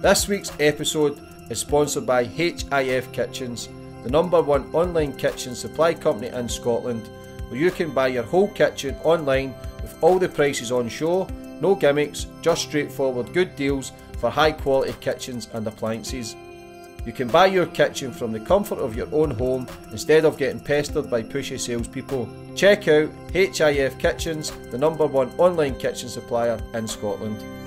This week's episode is sponsored by HIF Kitchens, the number one online kitchen supply company in Scotland, where you can buy your whole kitchen online with all the prices on show, no gimmicks, just straightforward good deals for high quality kitchens and appliances. You can buy your kitchen from the comfort of your own home instead of getting pestered by pushy salespeople. Check out HIF Kitchens, the number one online kitchen supplier in Scotland.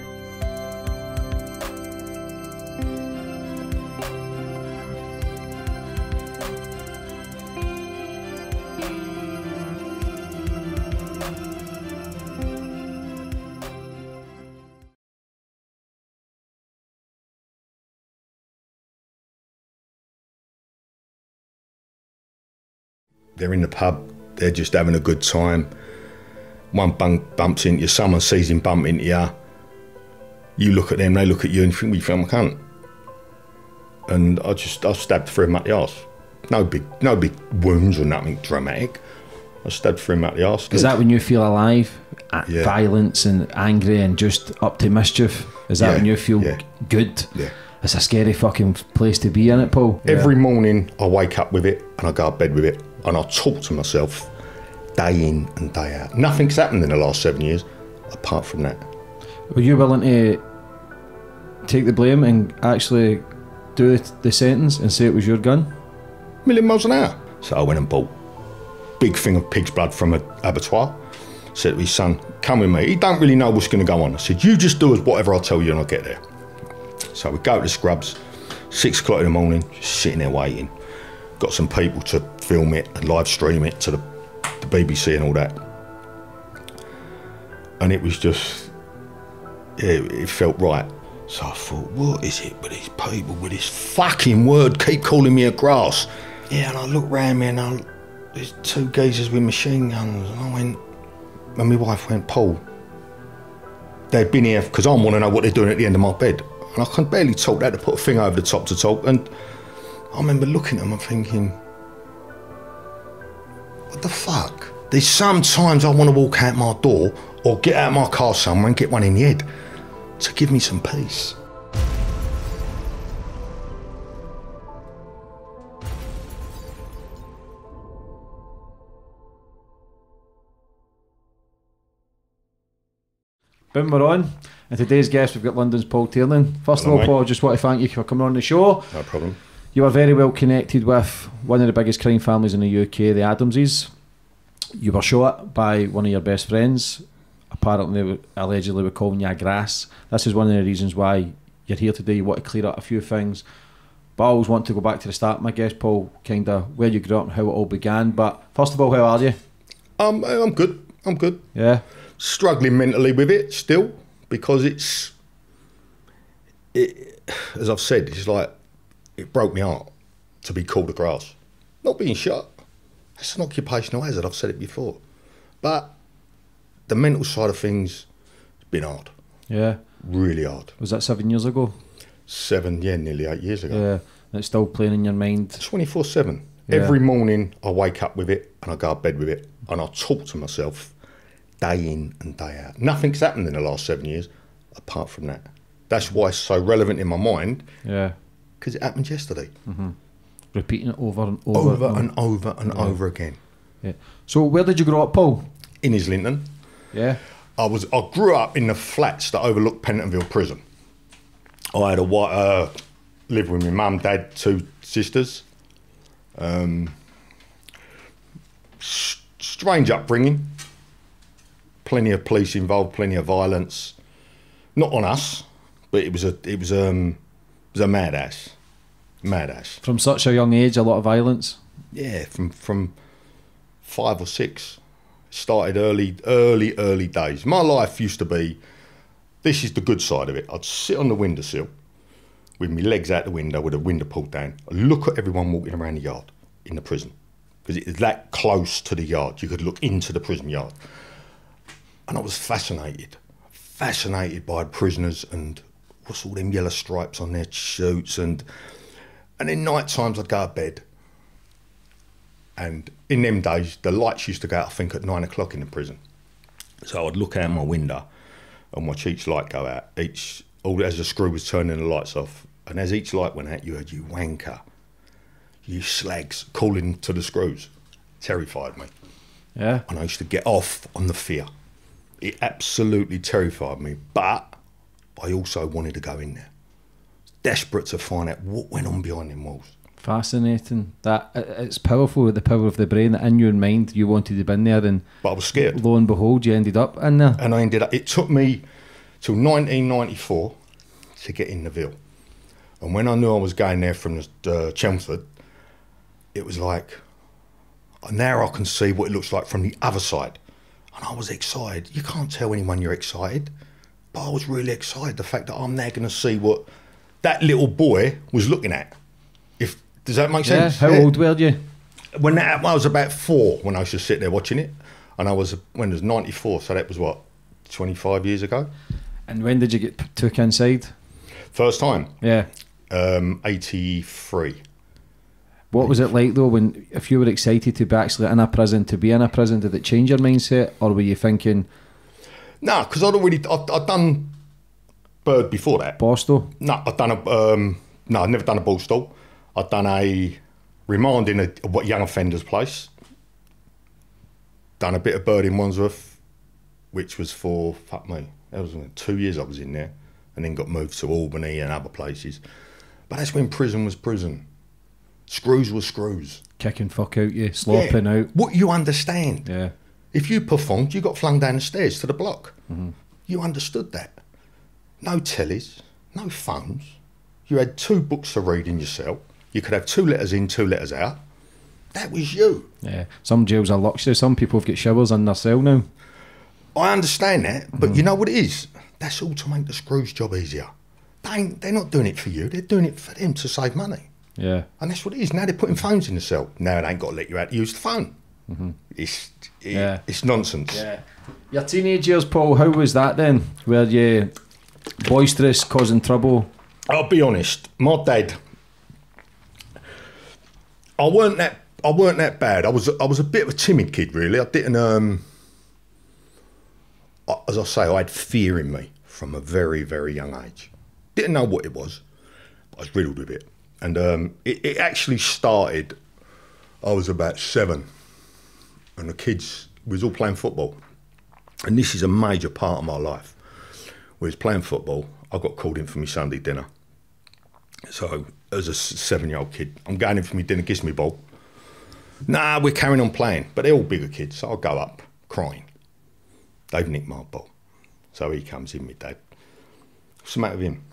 They're in the pub, they're just having a good time. One bump, bumps into you, someone sees him bump into you. You look at them, they look at you, and you think, we film a cunt. And I just, I stabbed through him at the arse. No big, no big wounds or nothing dramatic. I stabbed through him at the arse. Is that when you feel alive, Yeah. violence and angry and just up to mischief? Is that Yeah, when you feel yeah. good? Yeah. It's a scary fucking place to be in it, Paul. Every morning I wake up with it and I go to bed with it and I talk to myself day in and day out. Nothing's happened in the last seven years apart from that. Were you willing to take the blame and actually do the, sentence and say it was your gun? million miles an hour. So I went and bought big thing of pig's blood from an abattoir. Said to his son, come with me. He don't really know what's going to go on. I said, you just do as whatever I tell you and I'll get there. So we go to the scrubs, six o'clock in the morning, just sitting there waiting. Got some people to film it and live stream it to the, the BBC and all that. And it was just, yeah, it felt right. So I thought, what is it with these people with this fucking word keep calling me a grass? Yeah, and I looked round me and I, there's two geezers with machine guns. And I went, and my wife went, Paul, they've been here because I want to know what they're doing at the end of my bed. And I can barely talk, they had to put a thing over the top to talk. And I remember looking at them and thinking, what the fuck? There's sometimes I want to walk out my door or get out my car somewhere and get one in the head to give me some peace. Boom, we're on. And today's guest, we've got London's Paul Tiernan. First Hello, of all, mate. Paul, I just want to thank you for coming on the show. No problem. You are very well connected with one of the biggest crime families in the UK, the Adamses. You were shot by one of your best friends. Apparently, they allegedly, we're calling you a grass. This is one of the reasons why you're here today. You want to clear up a few things. But I always want to go back to the start, my guest, Paul, kind of where you grew up and how it all began. But first of all, how are you? Um, I'm good. I'm good. Yeah. Struggling mentally with it still because it's, it, as I've said, it's like it broke my heart to be called a grass. Not being shot. That's an occupational hazard. I've said it before, but the mental side of things has been hard. Yeah. Really hard. Was that seven years ago? Seven, yeah, nearly eight years ago. Yeah. And it's still playing in your mind. 24 7. Yeah. Every morning I wake up with it and I go to bed with it and I talk to myself day in and day out. Nothing's happened in the last seven years apart from that. That's why it's so relevant in my mind Yeah. Because it happened yesterday. Repeating it over and over. Over and over and over again. Yeah. So, where did you grow up, Paul? In Islington, Yeah. I was I grew up in the flats that overlook Pentonville Prison. I had a white uh, lived with my mum, dad, two sisters. Um, strange upbringing. Plenty of police involved, plenty of violence. Not on us, but it was a it was um was a mad ass, mad ass. From such a young age, a lot of violence. Yeah, from from five or six. Started early, early, early days. My life used to be. This is the good side of it. I'd sit on the windowsill with my legs out the window, with the window pulled down. I'd look at everyone walking around the yard in the prison because it is that close to the yard. You could look into the prison yard, and I was fascinated, fascinated by prisoners and what's all them yellow stripes on their suits and and in night times I'd go to bed and in them days, the lights used to go out, I think, at nine o'clock in the prison. So I'd look out my window and watch each light go out, each all as the screw was turning the lights off, and as each light went out, you heard you wanker, you slags calling to the screws. Terrified me, Yeah. and I used to get off on the fear. It absolutely terrified me, but I also wanted to go in there, desperate to find out what went on behind them walls. Fascinating. That it's powerful. With the power of the brain. That in your mind you wanted to be in there, and But I was scared. lo and behold, you ended up in there. and I ended up. It took me till 1994 to get in the Ville, and when I knew I was going there from uh, Chelmsford, it was like now I can see what it looks like from the other side, and I was excited. You can't tell anyone you're excited, but I was really excited. The fact that I'm now going to see what that little boy was looking at. If does that make sense? Yeah. How old were you? when that I was about four when I used to sit there watching it, and I was when it was ninety four, so that was what twenty five years ago. And when did you get took inside? First time, Yeah. um, eighty three. What was it like though when if you were excited to be actually in a prison to be in a prison? Did it change your mindset, or were you thinking No, because I'd already I'd, I'd done bird before that. Borstal? No, I'd done a um, no, I'd never done a borstal. I'd done a remand in a, a young offenders place. Done a bit of bird in Wandsworth, which was for fuck me. That was two years I was in there, and then got moved to Albany and other places. But that's when prison was prison. Screws were screws. Kicking fuck out you, slopping Yeah. out. What you understand. Yeah. If you performed, you got flung down the stairs to the block. You understood that. No tellies, no phones. You had two books to read in your cell. You could have two letters in, two letters out. That was you. Yeah. Some jails are luxury. Some people have got showers in their cell now. I understand that, but you know what it is? That's all to make the screws job easier. They ain't, they're not doing it for you, they're doing it for them to save money. Yeah. And that's what it is. Now they're putting phones in the cell. Now they ain't got to let you out to use the phone. It's, it- Yeah. it's nonsense. Yeah. Your teenage years, Paul, how was that then? Were you boisterous, causing trouble? I'll be honest, my dad. I weren't that. I weren't that bad. I was. I was a bit of a timid kid, really. I didn't. Um, I- as I say, I had fear in me from a very, very young age. Didn't know what it was. But I was riddled with it, and um, it, it actually started. I was about seven, and the kids was all playing football, and this is a major part of my life. We was playing football. I got called in for my Sunday dinner. So, as a seven-year-old kid, I'm going in for my dinner. Gives me a ball. Nah, we're carrying on playing, but they're all bigger kids. So I go up crying. They've nicked my ball. So he comes in, my dad. What's the matter with him?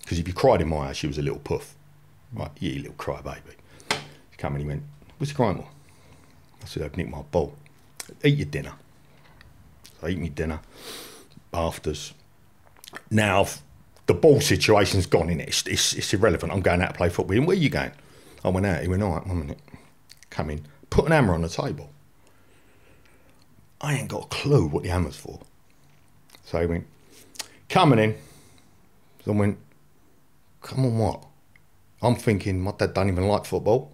Because if you cried in my house, you was a little puff. Right, you little crybaby. He come and he went, what's the crying for? Said, I've nicked my ball. Eat your dinner. So I eat my dinner. Afters. Now, the ball situation's gone in it. It's, it's, irrelevant. I'm going out to play football. Where are you going? I went out. He went, all right, one minute. Come in. Put an hammer on the table. I ain't got a clue what the hammer's for. So he went, coming in. So I went, come on, what? I'm thinking, my dad don't even like football.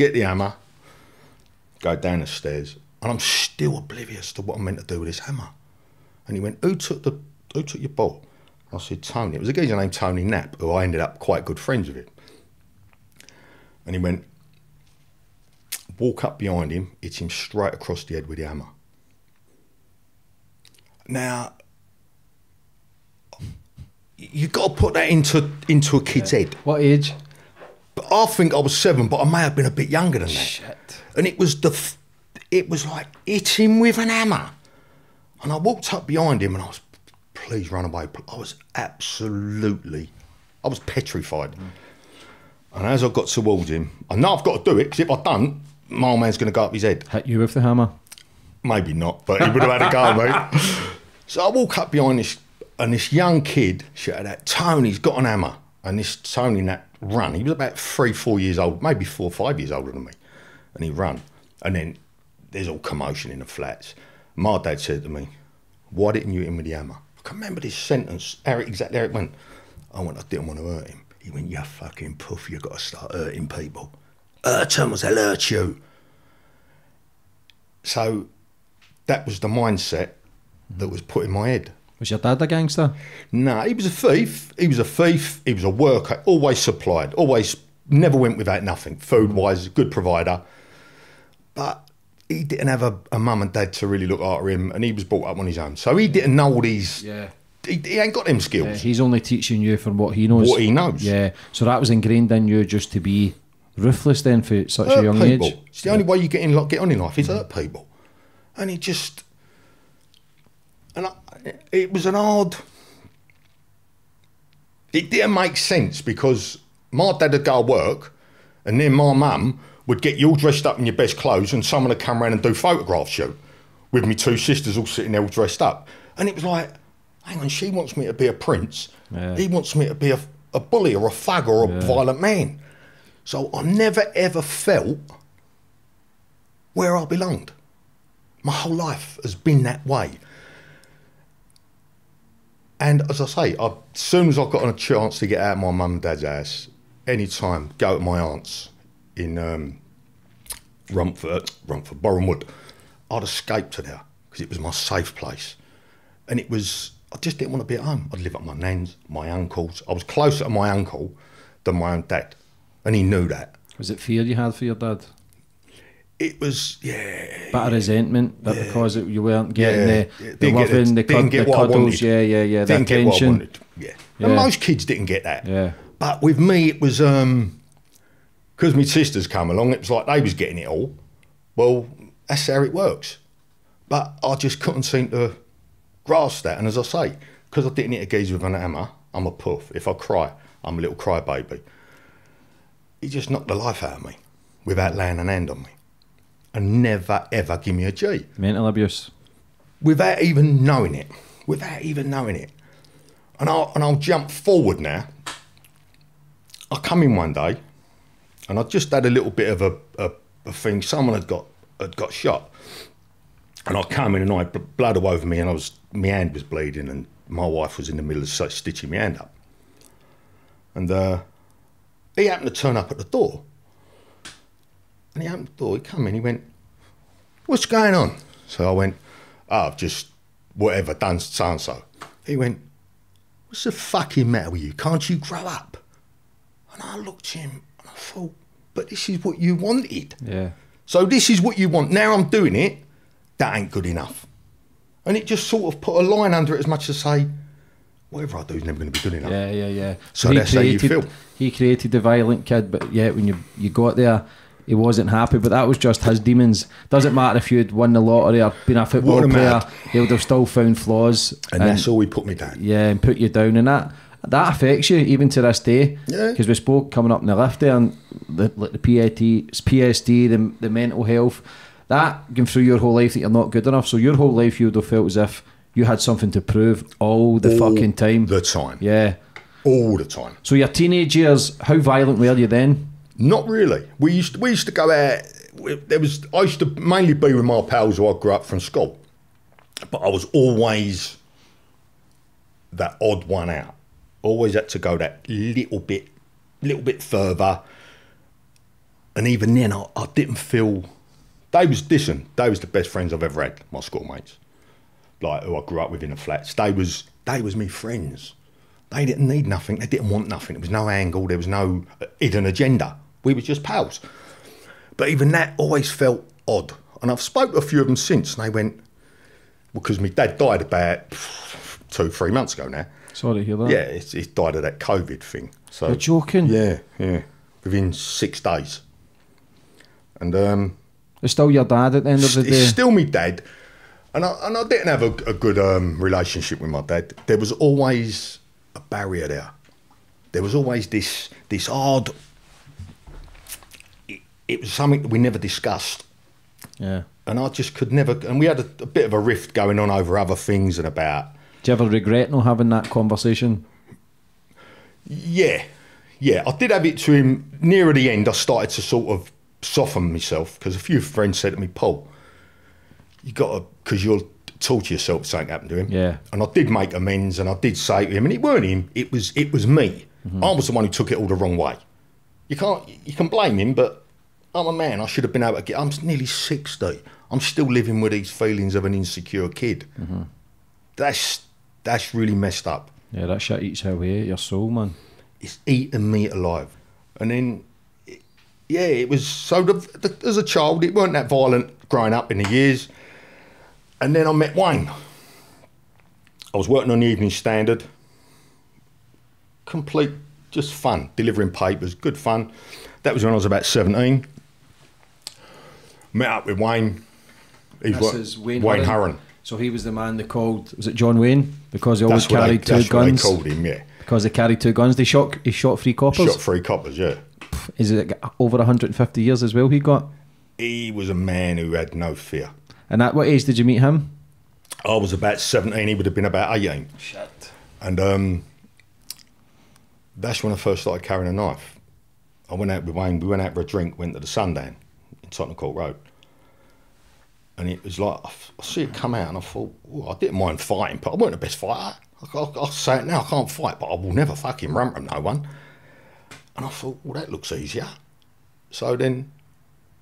Get the hammer, go down the stairs, and I'm still oblivious to what I'm meant to do with this hammer. And he went, who took the who took your ball? I said, Tony. It was a geezer named Tony Knapp, who I ended up quite good friends with. Him. And he went, walk up behind him, hit him straight across the head with the hammer. Now, you've got to put that into into a kid's head. What age? But I think I was seven, but I may have been a bit younger than that. Shit. And it was the, f- it was like hit him with an hammer. And I walked up behind him and I was, please run away. I was absolutely, I was petrified. And as I got towards him, I know I've got to do it because if I don't, my man's going to go up his head. Hit you with the hammer. Maybe not, but he would have had a go, mate. So I walk up behind this, and this young kid shouted out, Tony's got an hammer. And this Tony in that run, he was about three, four years old, maybe four five years older than me. And he run. And then there's all commotion in the flats. My dad said to me, Why didn't you hit him with the hammer? I can remember this sentence, it, exactly it went. I went, I didn't want to hurt him. He went, You fucking puff, you got to start hurting people. Hurt them, they'll hurt you. So that was the mindset that was put in my head. Was your dad a gangster? No, he was a thief. He was a thief. He was a worker. Always supplied. Always never went without nothing. Food wise, good provider. But he didn't have a, a mum and dad to really look after him, and he was brought up on his own. So he didn't know all these. Yeah. He, he ain't got them Yeah, skills. he's only teaching you from what he knows. What he knows. Yeah. So that was ingrained in you just to be ruthless then for such a young people. age. It's the only way you get in, like, get on in life is mm. hurt people, and he just, and I, it was an odd. It didn't make sense because my dad would go to work, and then my mum would get you all dressed up in your best clothes, and someone would come around and do photograph shoot with me two sisters all sitting there all dressed up, and it was like, hang on, she wants me to be a prince, Yeah. he wants me to be a, a bully or a fag or a violent man. So I never ever felt where I belonged. My whole life has been that way. And as I say, as soon as I got a chance to get out of my mum and dad's house, any time, go to my aunt's in um, Romford, Romford, Borehamwood, I'd escape to there because it was my safe place. And it was, I just didn't want to be at home. I'd live at my nan's, my uncle's. I was closer to my uncle than my own dad. And he knew that. Was it fear you had for your dad? It was, yeah, Bit of resentment that because it, you weren't getting Yeah, the, yeah. the loving, the, cud- the cuddles, yeah, yeah, yeah, the didn't get what I attention. Yeah. And most kids didn't get that. Yeah. But with me, it was um because my sisters come along. It was like they was getting it all. Well, that's how it works. But I just couldn't seem to grasp that. And as I say, because I didn't hit a geezer with an hammer, I'm a puff. If I cry, I'm a little crybaby. He just knocked the life out of me without laying an hand on me, and never ever give me a G Mental abuse. without even knowing it, without even knowing it. And I'll, and I'll jump forward now. I come in one day, and I just had a little bit of a, a, a thing. Someone had got had got shot, and I come in and I had blood all over me, and I was my hand was bleeding, and my wife was in the middle of stitching my hand up. And uh, he happened to turn up at the door, and he opened the door. He come in, he went, what's going on? So I went, oh, I've just whatever done so and so. He went, what's the fucking matter with you? Can't you grow up? And I looked at him and I thought, but this is what you wanted. Yeah. So this is what you want. Now I'm doing it. That ain't good enough. And it just sort of put a line under it as much as say, whatever I do is never going to be good enough. Yeah, yeah, yeah. So that's how you feel. He created the violent kid, but yet when you you got there, he wasn't happy. But that was just his demons. Doesn't matter if you'd won the lottery or been a football player, he would have still found flaws. And that's all he put me down. yeah, and put you down, and that that affects you even to this day. Yeah. Because we spoke coming up in the lift there, and the like the PAT, PSD, the the mental health, that going through your whole life that you're not good enough. So your whole life you would have felt as if you had something to prove all the All fucking time. The time. yeah. All the time. So your teenage years, how violent were you then? Not really. We used to, we used to go out. There was I used to mainly be with my pals who I grew up from school, but I was always that odd one out. Always had to go that little bit, little bit further. And even then, I, I didn't feel. They was listen. They was the best friends I've ever had. My schoolmates, like who I grew up with in the flats. They was they was me friends. They didn't need nothing. They didn't want nothing. There was no angle. There was no hidden agenda. We were just pals. But even that always felt odd. And I've spoke to a few of them since, and they went because my dad died about two, three months ago now. Sorry to hear that. Yeah, he died of that COVID thing. So You're joking? Yeah, yeah. Within six days. And um, It's still your dad at the end of the day. it's still my dad. And I, and I didn't have a, a good um, relationship with my dad. There was always a barrier there. There was always this this odd. It, was something that we never discussed, yeah. and I just could never. And we had a, a bit of a rift going on over other things and about. Do you ever regret not having that conversation? Yeah, yeah. I did have it to him nearer the end. I started to sort of soften myself because a few friends said to me, "Paul, you got to because you'll torture yourself if something happened to him." Yeah. And I did make amends, and I did say to him, and it weren't him. It was it was me. Mm-hmm. I was the one who took it all the wrong way. You can't you can blame him, but I'm a man. I should have been able to get. I'm nearly sixty. I'm still living with these feelings of an insecure kid. Mm-hmm. That's that's really messed up. Yeah, that shit eats away at your soul, man. It's eating me alive. And then, yeah, it was so. The, the, as a child, it weren't that violent growing up in the years. And then I met Wayne. I was working on the Evening Standard. Complete, just fun, delivering papers, good fun. That was when I was about 17. Met up with Wayne. He's This what- is Wayne Wayne Hurren. Hurren. So he was the man they called. Was it John Wayne? Because he always That's what, they, carried two that's what they guns. called him, yeah. Because they carried two guns. They shot. He shot three coppers. Shot three coppers, yeah. Is it over 150 years as well? He got. He was a man who had no fear. And at what age did you meet him? I was about 17, he would have been about 18. Shit. And um, that's when I first started carrying a knife. I went out with Wayne, we went out for a drink, went to the Sundown in Tottenham Court Road. And it was like, I see it come out and I thought, I didn't mind fighting, but I weren't the best fighter. I, I, I'll say it now, I can't fight, but I will never fucking run from no one. And I thought, well, that looks easier. So then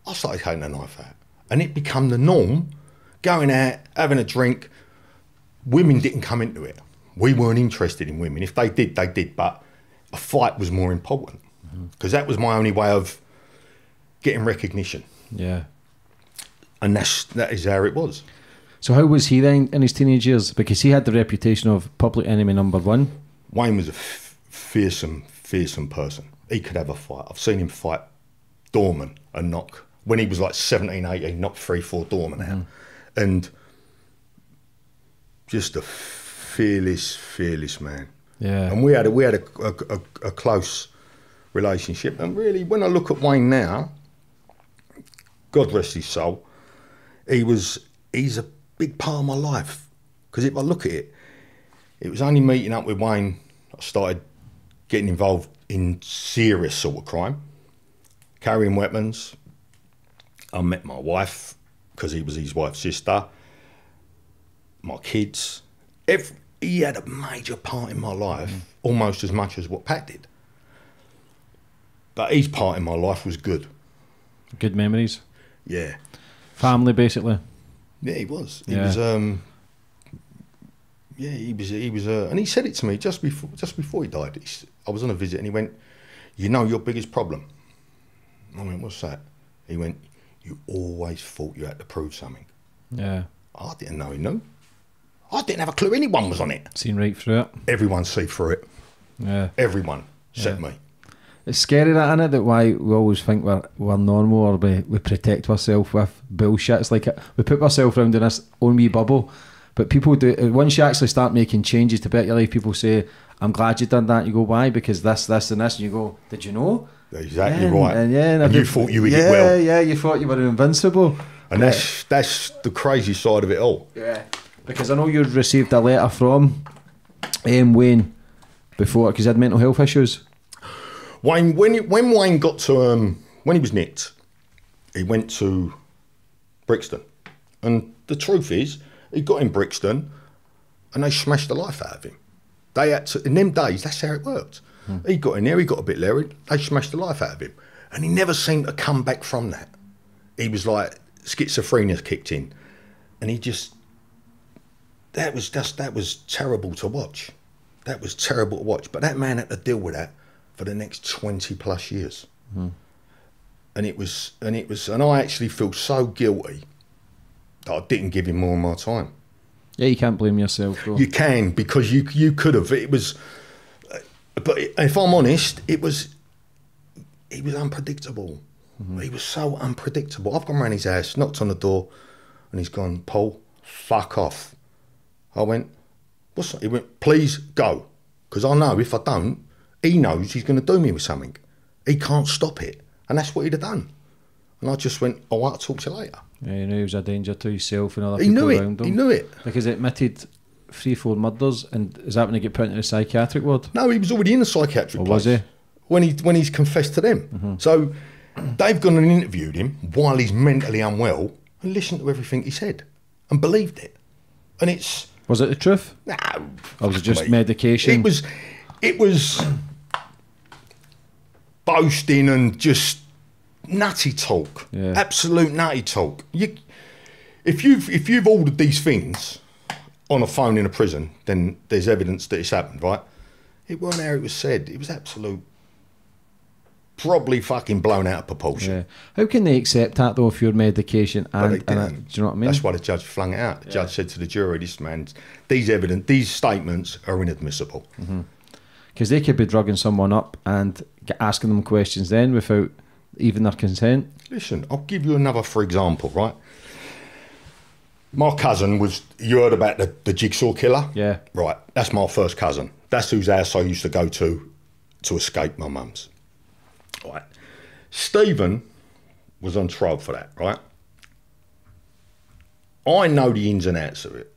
I started taking the knife out. And it became the norm, going out, having a drink. Women didn't come into it. We weren't interested in women. If they did, they did. But a fight was more important mm-hmm. because that was my only way of getting recognition. Yeah. And that's, that is how it was. So how was he then in his teenage years? Because he had the reputation of public enemy number one. Wayne was a f- fearsome, fearsome person. He could have a fight. I've seen him fight Dorman and knock, when he was like 17, 18, knocked three, four Dorman out. Mm-hmm. And just a fearless, fearless man. Yeah. And we had a, we had a, a, a, a close relationship. And really, when I look at Wayne now, God rest his soul, he was he's a big part of my life. Because if I look at it, it was only meeting up with Wayne I started getting involved in serious sort of crime, carrying weapons. I met my wife because he was his wife's sister. My kids. Every, he had a major part in my life, mm. almost as much as what Pat did. But his part in my life was good. Good memories. Yeah. Family, basically. Yeah, he was. He Yeah. was. Um, yeah, he was. He was. Uh, and he said it to me just before. Just before he died. He, I was on a visit, and he went, "You know your biggest problem." I went, "What's that?" He went, "You always thought you had to prove something." Yeah. I didn't know he knew. I didn't have a clue anyone was on it. Seen right through it. Everyone see through it. Yeah. Everyone except Yeah. me. It's scary that innit that why we always think we're we're normal or we, we protect ourselves with bullshit. It's like it, we put ourselves around in this own wee bubble. But people do once you actually start making changes to better your life, people say, I'm glad you done that. You go, Why? Because this, this and this and you go, Did you know? Exactly And- right. And, yeah, And you thought you would yeah, get well. Yeah, you thought you were invincible. And that's that's the crazy side of it all. Yeah. Because I know you'd received a letter from um, Wayne before because he had mental health issues. Wayne, when he- when Wayne got to um, when he was nicked, he went to Brixton, and the truth is, he got in Brixton, and they smashed the life out of him. They had to in them days. That's how it worked. He got in there, he got a bit leery. They smashed the life out of him, and he never seemed to come back from that. He was like schizophrenia kicked in, and he just that was just that was terrible to watch. That was terrible to watch. But that man had to deal with that for the next twenty plus years. Hmm. And it was and it was and I actually feel so guilty that I didn't give him more of my time. Yeah, you can't blame yourself though. You can because you you could have. It was, uh, but if I'm honest, it was. He was unpredictable. Mm-hmm. He was so unpredictable. I've gone round his house, knocked on the door, and he's gone, Paul, fuck off. I went, what's that? He went, please go, because I know if I don't, he knows he's going to do me with something. He can't stop it, and that's what he'd have done. And I just went, oh, I'll talk to you later. Yeah, you know he was a danger to himself and other He people knew it. around him. He knew it. Because he admitted three, four murders, and is that when he get put into the psychiatric ward? No, he was already in the psychiatric Or place. was he? When he when he's confessed to them. Mm-hmm. So they've gone and interviewed him while he's mentally unwell and listened to everything he said and believed it. And it's Was it the truth? nah, Or was it just mate. medication? It was it was boasting and just natty talk. Yeah. Absolute natty talk. You if you've if you've ordered these things on a phone in a prison, then there's evidence that it's happened, right? It weren't how it was said. It was absolute, probably fucking blown out of proportion. Yeah. How can they accept that though if your medication and, and do you know what I mean? That's why the judge flung it out. The judge said to the jury, "This man, these evidence, these statements are inadmissible." Mm-hmm. Because they could be drugging someone up and asking them questions then without even their consent. Listen, I'll give you another for example, right? My cousin was, you heard about the, the jigsaw killer? Yeah. Right, that's my first cousin. That's whose house I used to go to to escape my mum's. Right. Stephen was on trial for that, right? I know the ins and outs of it.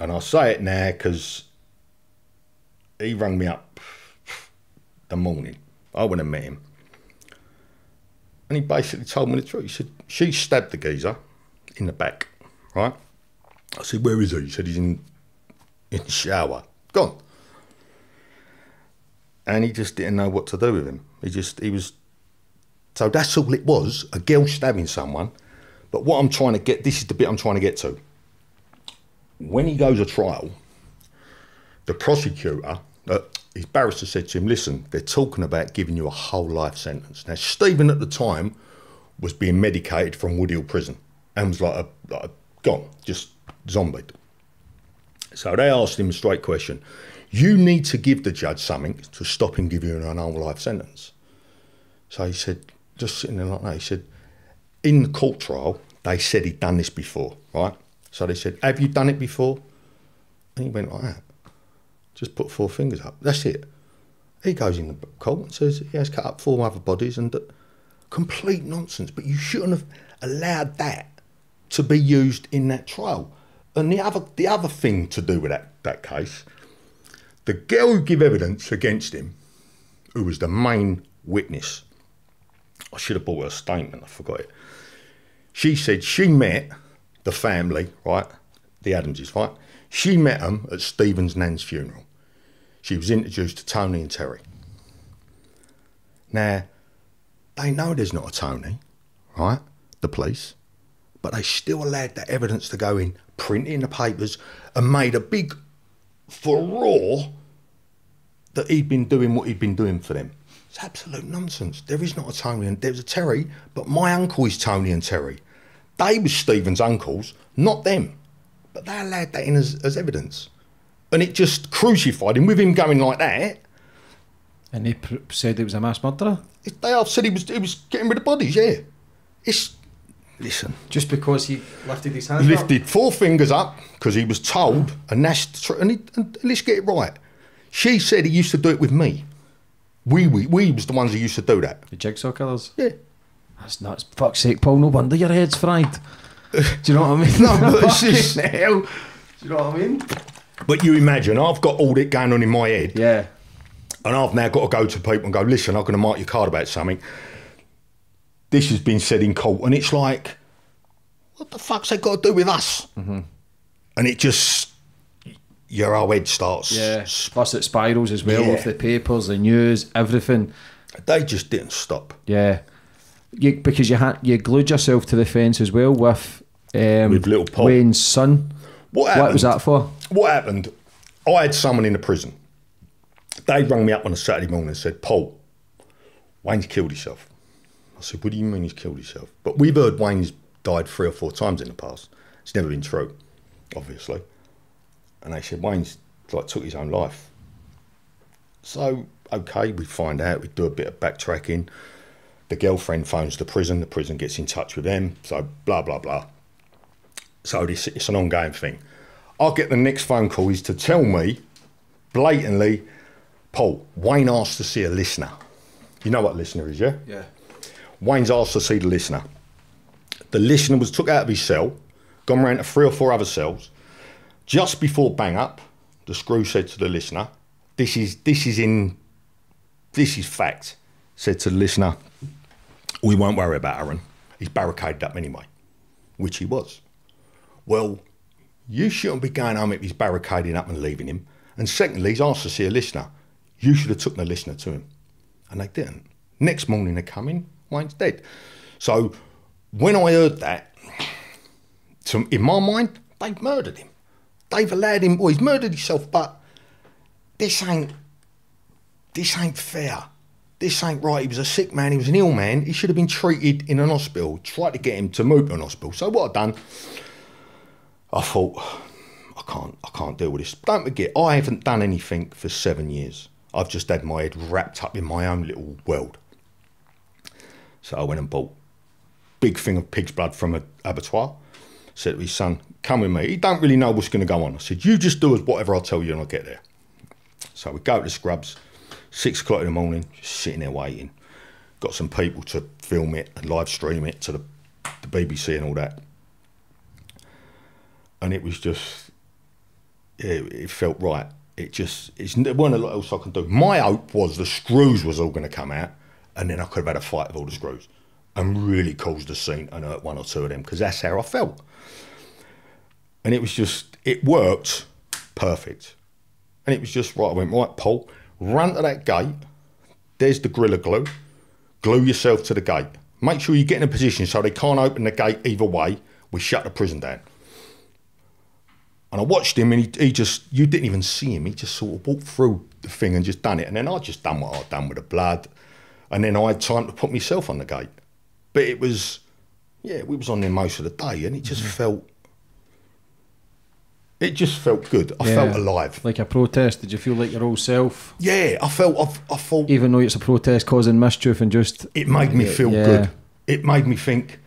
And I say it now because he rang me up the morning. I went and met him. And he basically told me the truth. He said, she stabbed the geezer in the back, right? I said, where is he? He said, he's in, in the shower. Gone. And he just didn't know what to do with him. He just, he was, so that's all it was, a girl stabbing someone. But what I'm trying to get, this is the bit I'm trying to get to. When he goes to trial, the prosecutor, uh, his barrister said to him, listen, they're talking about giving you a whole life sentence. Now, Stephen at the time was being medicated from Woodhill prison and was like a, like a gone, just zombied. So they asked him a straight question. You need to give the judge something to stop him giving you an whole life sentence. So he said, just sitting there like that, he said, in the court trial, they said he'd done this before, right? So they said, have you done it before? And he went like that. Just put four fingers up. That's it. He goes in the court and says he has cut up four other bodies and complete nonsense. But you shouldn't have allowed that to be used in that trial. And the other the other thing to do with that, that case, the girl who gave evidence against him, who was the main witness, I should have brought her a statement, I forgot it. She said she met the family, right? The Adamses, right? She met them at Stephen's nan's funeral. She was introduced to Tony and Terry. Now, they know there's not a Tony, right? The police. But they still allowed that evidence to go in, print in the papers, and made a big furore that he'd been doing what he'd been doing for them. It's absolute nonsense. There is not a Tony and there's a Terry, but my uncle is Tony and Terry. They was Stephen's uncles, not them. But they allowed that in as, as evidence. And it just crucified him with him going like that. And they pr- said it was a mass murderer They have said he was he was getting rid of bodies, yeah. It's listen. just because he lifted his hand. He lifted four fingers up because he was told, and that's the tr- and, he, and let's get it right. She said he used to do it with me. We we we was the ones who used to do that. The jigsaw killers. Yeah. That's nuts. Fuck's sake, Paul. No wonder your head's fried. Do you know what I mean? No, but it's just- hell. Do you know what I mean? But you imagine, I've got all that going on in my head, Yeah. and I've now got to go to people and go, listen, I'm going to mark your card about something. This has been said in court, and it's like, what the fuck's that got to do with us? Mm-hmm. And it just, your whole head starts. Yeah. Plus it spirals as well Yeah. with the papers, the news, everything. They just didn't stop. Yeah. You, because you had you glued yourself to the fence as well with um, With little. Wayne's son. What What was that for? What happened? I had someone in the prison. They rang me up on a Saturday morning and said, Paul, Wayne's killed himself. I said, What do you mean he's killed himself? But we've heard Wayne's died three or four times in the past. It's never been true, obviously. And they said, Wayne's like took his own life. So, okay, we find out, we do a bit of backtracking. The girlfriend phones the prison, the prison gets in touch with them, so blah, blah, blah. So this, it's an ongoing thing. I'll get the next phone call is to tell me blatantly, Paul, Wayne asked to see a listener. You know what a listener is, yeah? Yeah. Wayne's asked to see the listener. The listener was took out of his cell, gone round to three or four other cells. Just before bang up, the screw said to the listener, "This is this is in this is fact." Said to the listener, "We won't worry about Hurren. He's barricaded up anyway," which he was. Well, you shouldn't be going home if he's barricading up and leaving him. And secondly, he's asked to see a listener. You should have took the listener to him. And they didn't. Next morning they come in, Wayne's dead. So when I heard that, to, in my mind, they've murdered him. They've allowed him. Well, he's murdered himself, but this ain't. This ain't fair. This ain't right. He was a sick man. He was an ill man. He should have been treated in an hospital. Tried to get him to move to an hospital. So what I've done? I thought, I can't. I can't deal with this. Don't forget, I haven't done anything for seven years. I've just had my head wrapped up in my own little world. So I went and bought big thing of pig's blood from an abattoir. Said to his son, "Come with me." He don't really know what's going to go on. I said, "You just do as whatever I tell you, and I'll get there." So we go to the scrubs, six o'clock in the morning, just sitting there waiting. Got some people to film it and live stream it to the, the BBC and all that. And it was just, yeah, it felt right. It just, it's, there wasn't a lot else I can do. My hope was the screws was all going to come out, and then I could have had a fight with all the screws and really caused a scene and hurt one or two of them because that's how I felt. And it was just, it worked perfect. And it was just right. I went, right, Paul, run to that gate. There's the Gorilla Glue. Glue yourself to the gate. Make sure you get in a position so they can't open the gate either way. We shut the prison down. And I watched him and he, he just, you didn't even see him. He just sort of walked through the thing and just done it. And then I just done what I'd done with the blood. And then I had time to put myself on the gate. But it was, yeah, we was on there most of the day and it just mm-hmm. felt, it just felt good. I Yeah. felt alive. Like a protest, did you feel like your old self? Yeah, I felt, I, I thought, Even though it's a protest causing mischief and just. it made me feel Yeah. good. It made me think,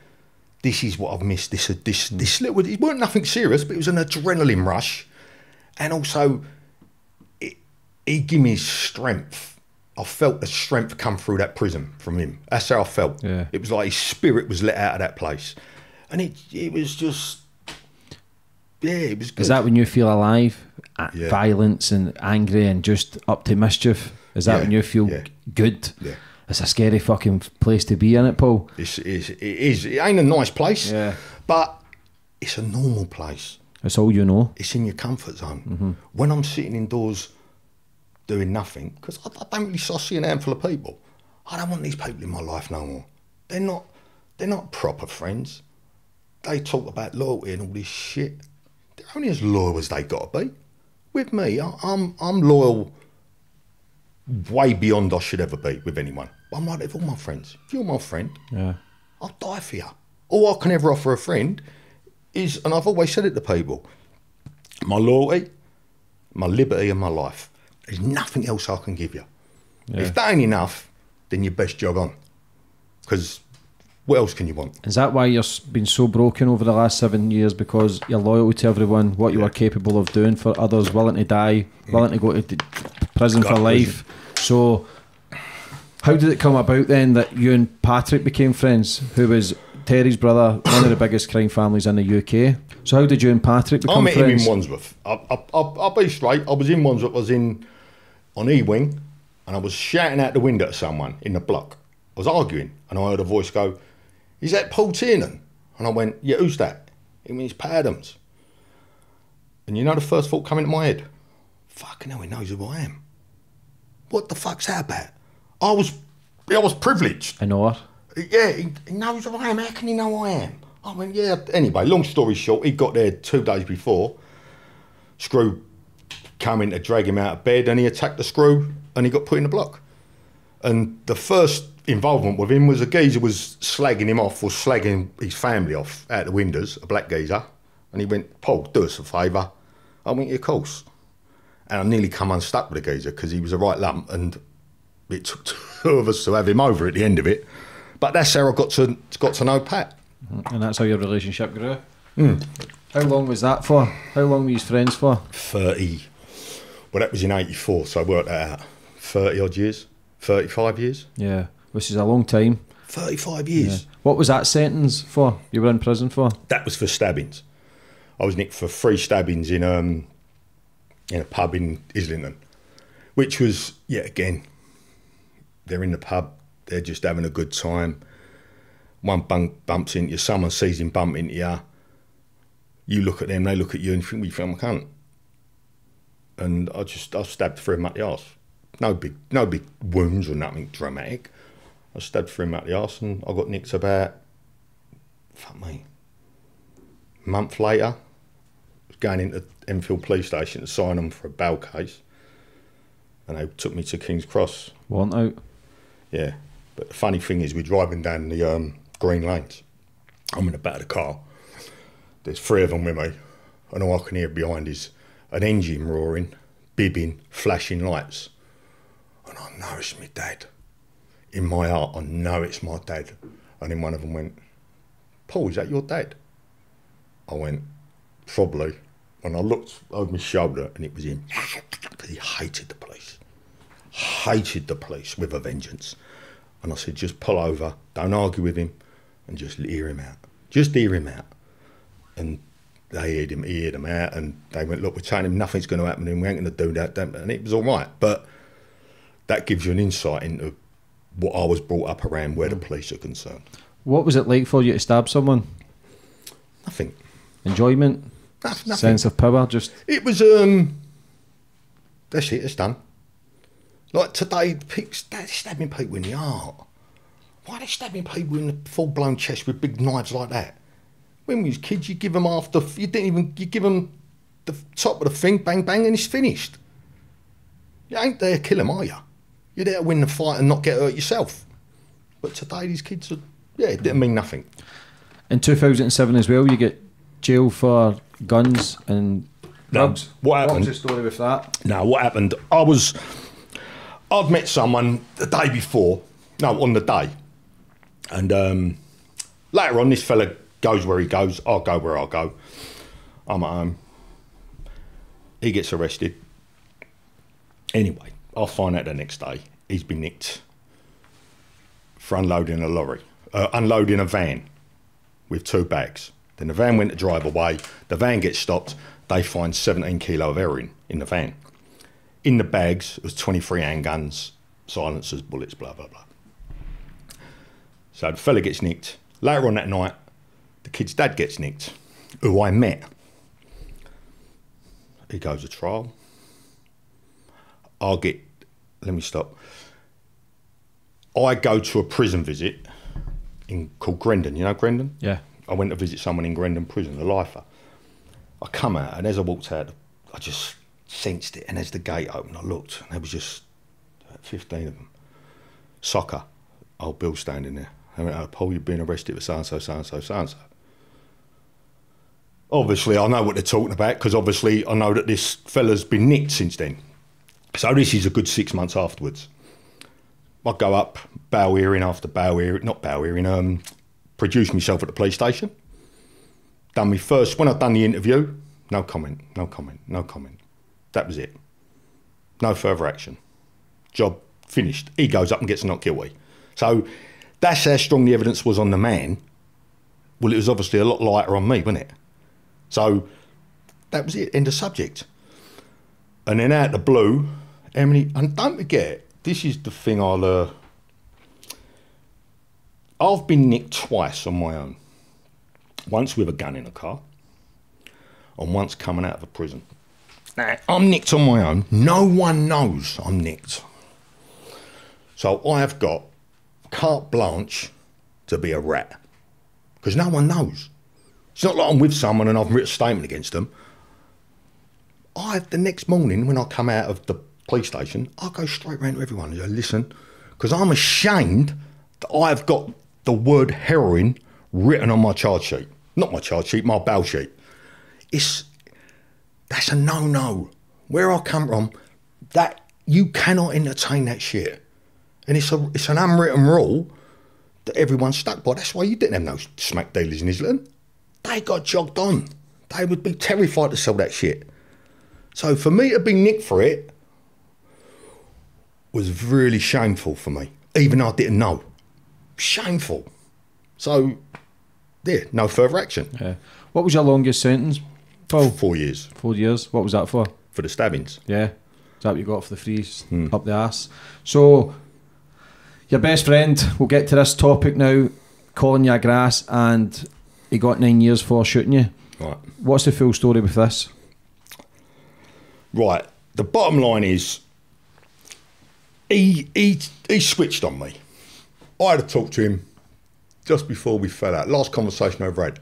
this is what I've missed. This, this, this little. It weren't nothing serious, but it was an adrenaline rush, and also, it, it gave me strength. I felt the strength come through that prism from him. That's how I felt. Yeah. It was like his spirit was let out of that place, and it it was just, yeah, it was good. Is that when you feel alive? Yeah. Violence and angry and just up to mischief? Is that Yeah, when you feel yeah. good? Yeah. It's a scary fucking place to be in it, Paul. It's, it's, it is. It ain't a nice place, Yeah. but it's a normal place. It's all you know. it's in your comfort zone. Mm-hmm. When I'm sitting indoors doing nothing, because I, I don't really I see an handful of people. I don't want these people in my life no more. They're not. They're not proper friends. They talk about loyalty and all this shit. They're only as loyal as they got to be. With me, I, I'm I'm loyal way beyond I should ever be with anyone. I'm like with all my friends. If you're my friend, Yeah. I'll die for you. All I can ever offer a friend is, and I've always said it to people, my loyalty, my liberty, and my life. There's nothing else I can give you. If that ain't enough, then you best jog on. Because what else can you want? Is that why you've been so broken over the last seven years? Because you're loyal to everyone, what you Yeah. are capable of doing for others, willing to die, willing to go to prison Go for life. So, how did it come about then that you and Patrick became friends, who was Terry's brother, one of the biggest crime families in the UK? So, how did you and Patrick become friends? I met friends? him in Wandsworth. I, I, I, I'll be straight. I was in Wandsworth. I was in on E Wing, and I was shouting out the window at someone in the block. I was arguing, and I heard a voice go, "Is that Paul Tiernan?" And I went, "Yeah, who's that?" It means Pat Adams. And you know the first thought coming to my head, "Fucking hell, he knows who I am." What the fuck's that about? I was, I was privileged. I know her. Yeah, he, he knows who I am. How can he know I am? I went, yeah. Anyway, long story short, he got there two days before. Screw came in to drag him out of bed and he attacked the screw and he got put in the block. And the first involvement with him was a geezer was slagging him off or slagging his family off out the windows, a black geezer. And he went, Paul, do us a favour. I went, yeah, of course. And I nearly come unstuck with the geezer because he was a right lump and it took two of us to have him over at the end of it. But that's how I got to got to know Pat. And that's how your relationship grew. Hmm. How long was that for? How long were you friends for? Thirty. Well, that was in '84, so I worked that out. Thirty odd years, thirty-five years, Yeah, which is a long time. thirty-five Yeah. years. What was that sentence for? You were in prison for? That was for stabbings. I was nicked for three stabbings in um in a pub in Islington, which was yeah again. They're in the pub. They're just having a good time. One bump, bumps into you. Someone sees him bump into you. You look at them. They look at you, and think we found a cunt. And I just I stabbed through him at the arse. No big no big wounds or nothing dramatic. I stabbed through him at the arse, and I got nicked about. Fuck me A month later, going into Enfield Police Station to sign them for a bail case, and they took me to King's Cross. One out? Yeah, but the funny thing is, we're driving down the um, green lanes. I'm in the back of the car. There's three of them with me, and all I can hear behind is an engine roaring, bibbing, flashing lights. And I know it's my dad. In my heart, I know it's my dad. And then one of them went, Paul, is that your dad? I went, probably. And I looked over my shoulder, and it was him. Because he hated the police. Hated the police with a vengeance. And I said, just pull over, don't argue with him, and just hear him out. Just hear him out. And they heard him, he heard him out, and they went, look, we're telling him nothing's going to happen, and we ain't going to do that. don't- And it was all right. But that gives you an insight into what I was brought up around where the police are concerned. What was it like for you to stab someone? Nothing. Enjoyment, No- Nothing. sense of power, just It was um. That's it. It's done. Like today, they're stabbing people in the heart. Why are they stabbing people in the full blown chest with big knives like that? When we was kids, you give them half the. You didn't even. You give them the top of the thing, bang bang, and it's finished. You ain't there to kill them, are you? You're there to win the fight and not get hurt yourself. But today, these kids are. Yeah, it didn't mean nothing. in 2007 as well. You get jail for guns and No, drugs. what happened- was the story with that? Now, what happened? I was, I'd met someone the day before, no, on the day. And um, later on, this fella goes where he goes, I'll go where I go. I'm at home. He gets arrested. Anyway, I'll find out the next day he's been nicked for unloading a lorry, uh, unloading a van with two bags. Then the van went to drive away. The van gets stopped. They find 17 kilo of heroin in the van. In the bags was 23 handguns, silencers, bullets, blah blah blah. So the fella gets nicked. Later on that night, the kid's dad gets nicked, who I met. He goes to trial. I'll get. Let me stop. I go to a prison visit in called Grendon. You know Grendon? Yeah. I went to visit someone in Grendon Prison, a lifer. I come out, and as I walked out, I just sensed it. And as the gate opened, I looked, and there was just 15 of them. Soccer, old Bill standing there. I went, oh, Paul, you've been arrested for so and so, so and so, so and so. Obviously, I know what they're talking about because obviously I know that this fella's been nicked since then. So this is a good six months afterwards. I go up, bow hearing after bow hearing, not bow hearing, um, produce myself at the police station. Done me first, when I'd done the interview, no comment, no comment, no comment. That was it. No further action. Job finished. He goes up and gets not guilty. So that's how strong the evidence was on the man. Well, it was obviously a lot lighter on me, wasn't it? So that was it, end of subject. And then out the blue, Emily, and don't forget, this is the thing I'll. Uh, I've been nicked twice on my own. Once with a gun in a car, and once coming out of a prison. Now, I'm nicked on my own. No one knows I'm nicked. So I have got carte blanche to be a rat. Because no one knows. It's not like I'm with someone and I've written a statement against them. I the next morning when I come out of the police station, I go straight round to everyone and go, listen, because I'm ashamed that I've got the word heroin written on my charge sheet. Not my charge sheet, my bail sheet. It's that's a no no. Where I come from, that you cannot entertain that shit. And it's a it's an unwritten rule that everyone's stuck by. That's why you didn't have no smack dealers in Islington. They got jogged on. They would be terrified to sell that shit. So for me to be nicked for it was really shameful for me, even though I didn't know. Shameful. So, yeah, no further action. Yeah. What was your longest sentence, Paul? Four years Four years. What was that for? for the stabbings. Yeah. Is that what you got for the freeze hmm. up the ass? So, your best friend, we'll get to this topic now, Colin Yagras, and he got nine years for shooting you. Right. What's the full story with this? Right. The bottom line is, he he he switched on me. I had to talk to him just before we fell out. Last conversation I've had,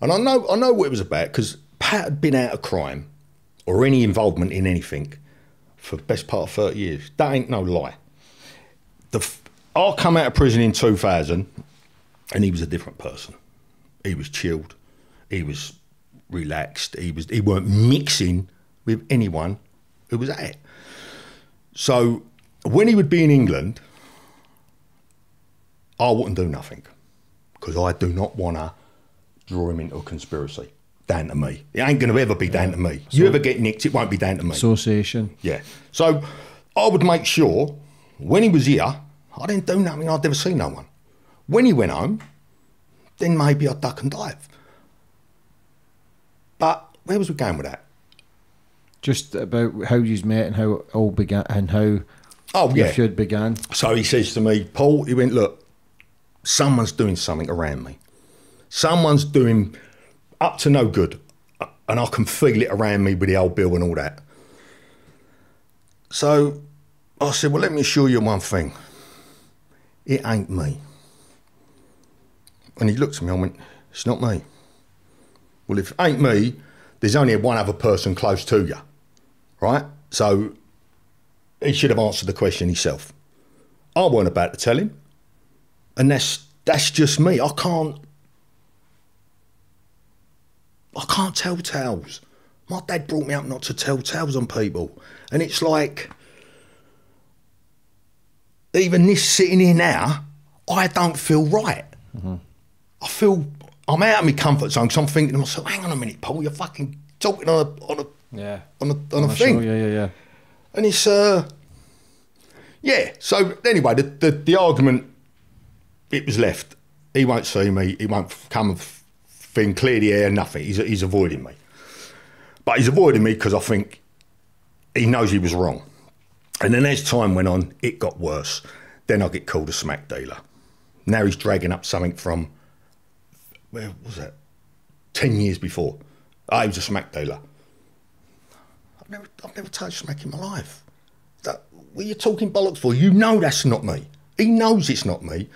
and I know I know what it was about because Pat had been out of crime or any involvement in anything for the best part of 30 years. That ain't no lie. The, I come out of prison in 2000 and he was a different person. He was chilled. He was relaxed. He was he weren't mixing with anyone who was at it. So when he would be in England, I wouldn't do nothing because I do not want to draw him into a conspiracy. Down to me. It ain't going to ever be down to me. You ever get nicked, it won't be down to me. Association. Yeah. So I would make sure when he was here, I didn't do nothing. I'd never see no one. When he went home, then maybe I'd duck and dive. But where was we going with that? Just about how you met and how it all began and how Oh yeah. feud began. So he says to me, Paul, he went, look, someone's doing something around me. Someone's doing up to no good. Uh, and I can feel it around me with the old bill and all that. So I said, well, let me assure you one thing. It ain't me. And he looked at me and went, it's not me. Well, if it ain't me, there's only one other person close to you, right? So he should have answered the question himself. I weren't about to tell him. And that's that's just me. I can't I can't tell tales. My dad brought me up not to tell tales on people. And it's like even this sitting here now, I don't feel right. I feel I'm out of my comfort zone because I'm thinking to myself, hang on a minute, Paul, you're fucking talking on a on a Yeah. on a on a I'm thing. sure, yeah, yeah, yeah. And it's uh yeah. So anyway, the, the the argument it was left. He won't see me. He won't come and thing clear the air. Nothing. He's he's avoiding me. But he's avoiding me because I think he knows he was wrong. And then as time went on, it got worse. Then I get called a smack dealer. Now he's dragging up something from where was that? Ten years before. Ah, I was a smack dealer. I've never, I've never touched smack in my life. That, what are you talking bollocks for? You know that's not me. He knows it's not me,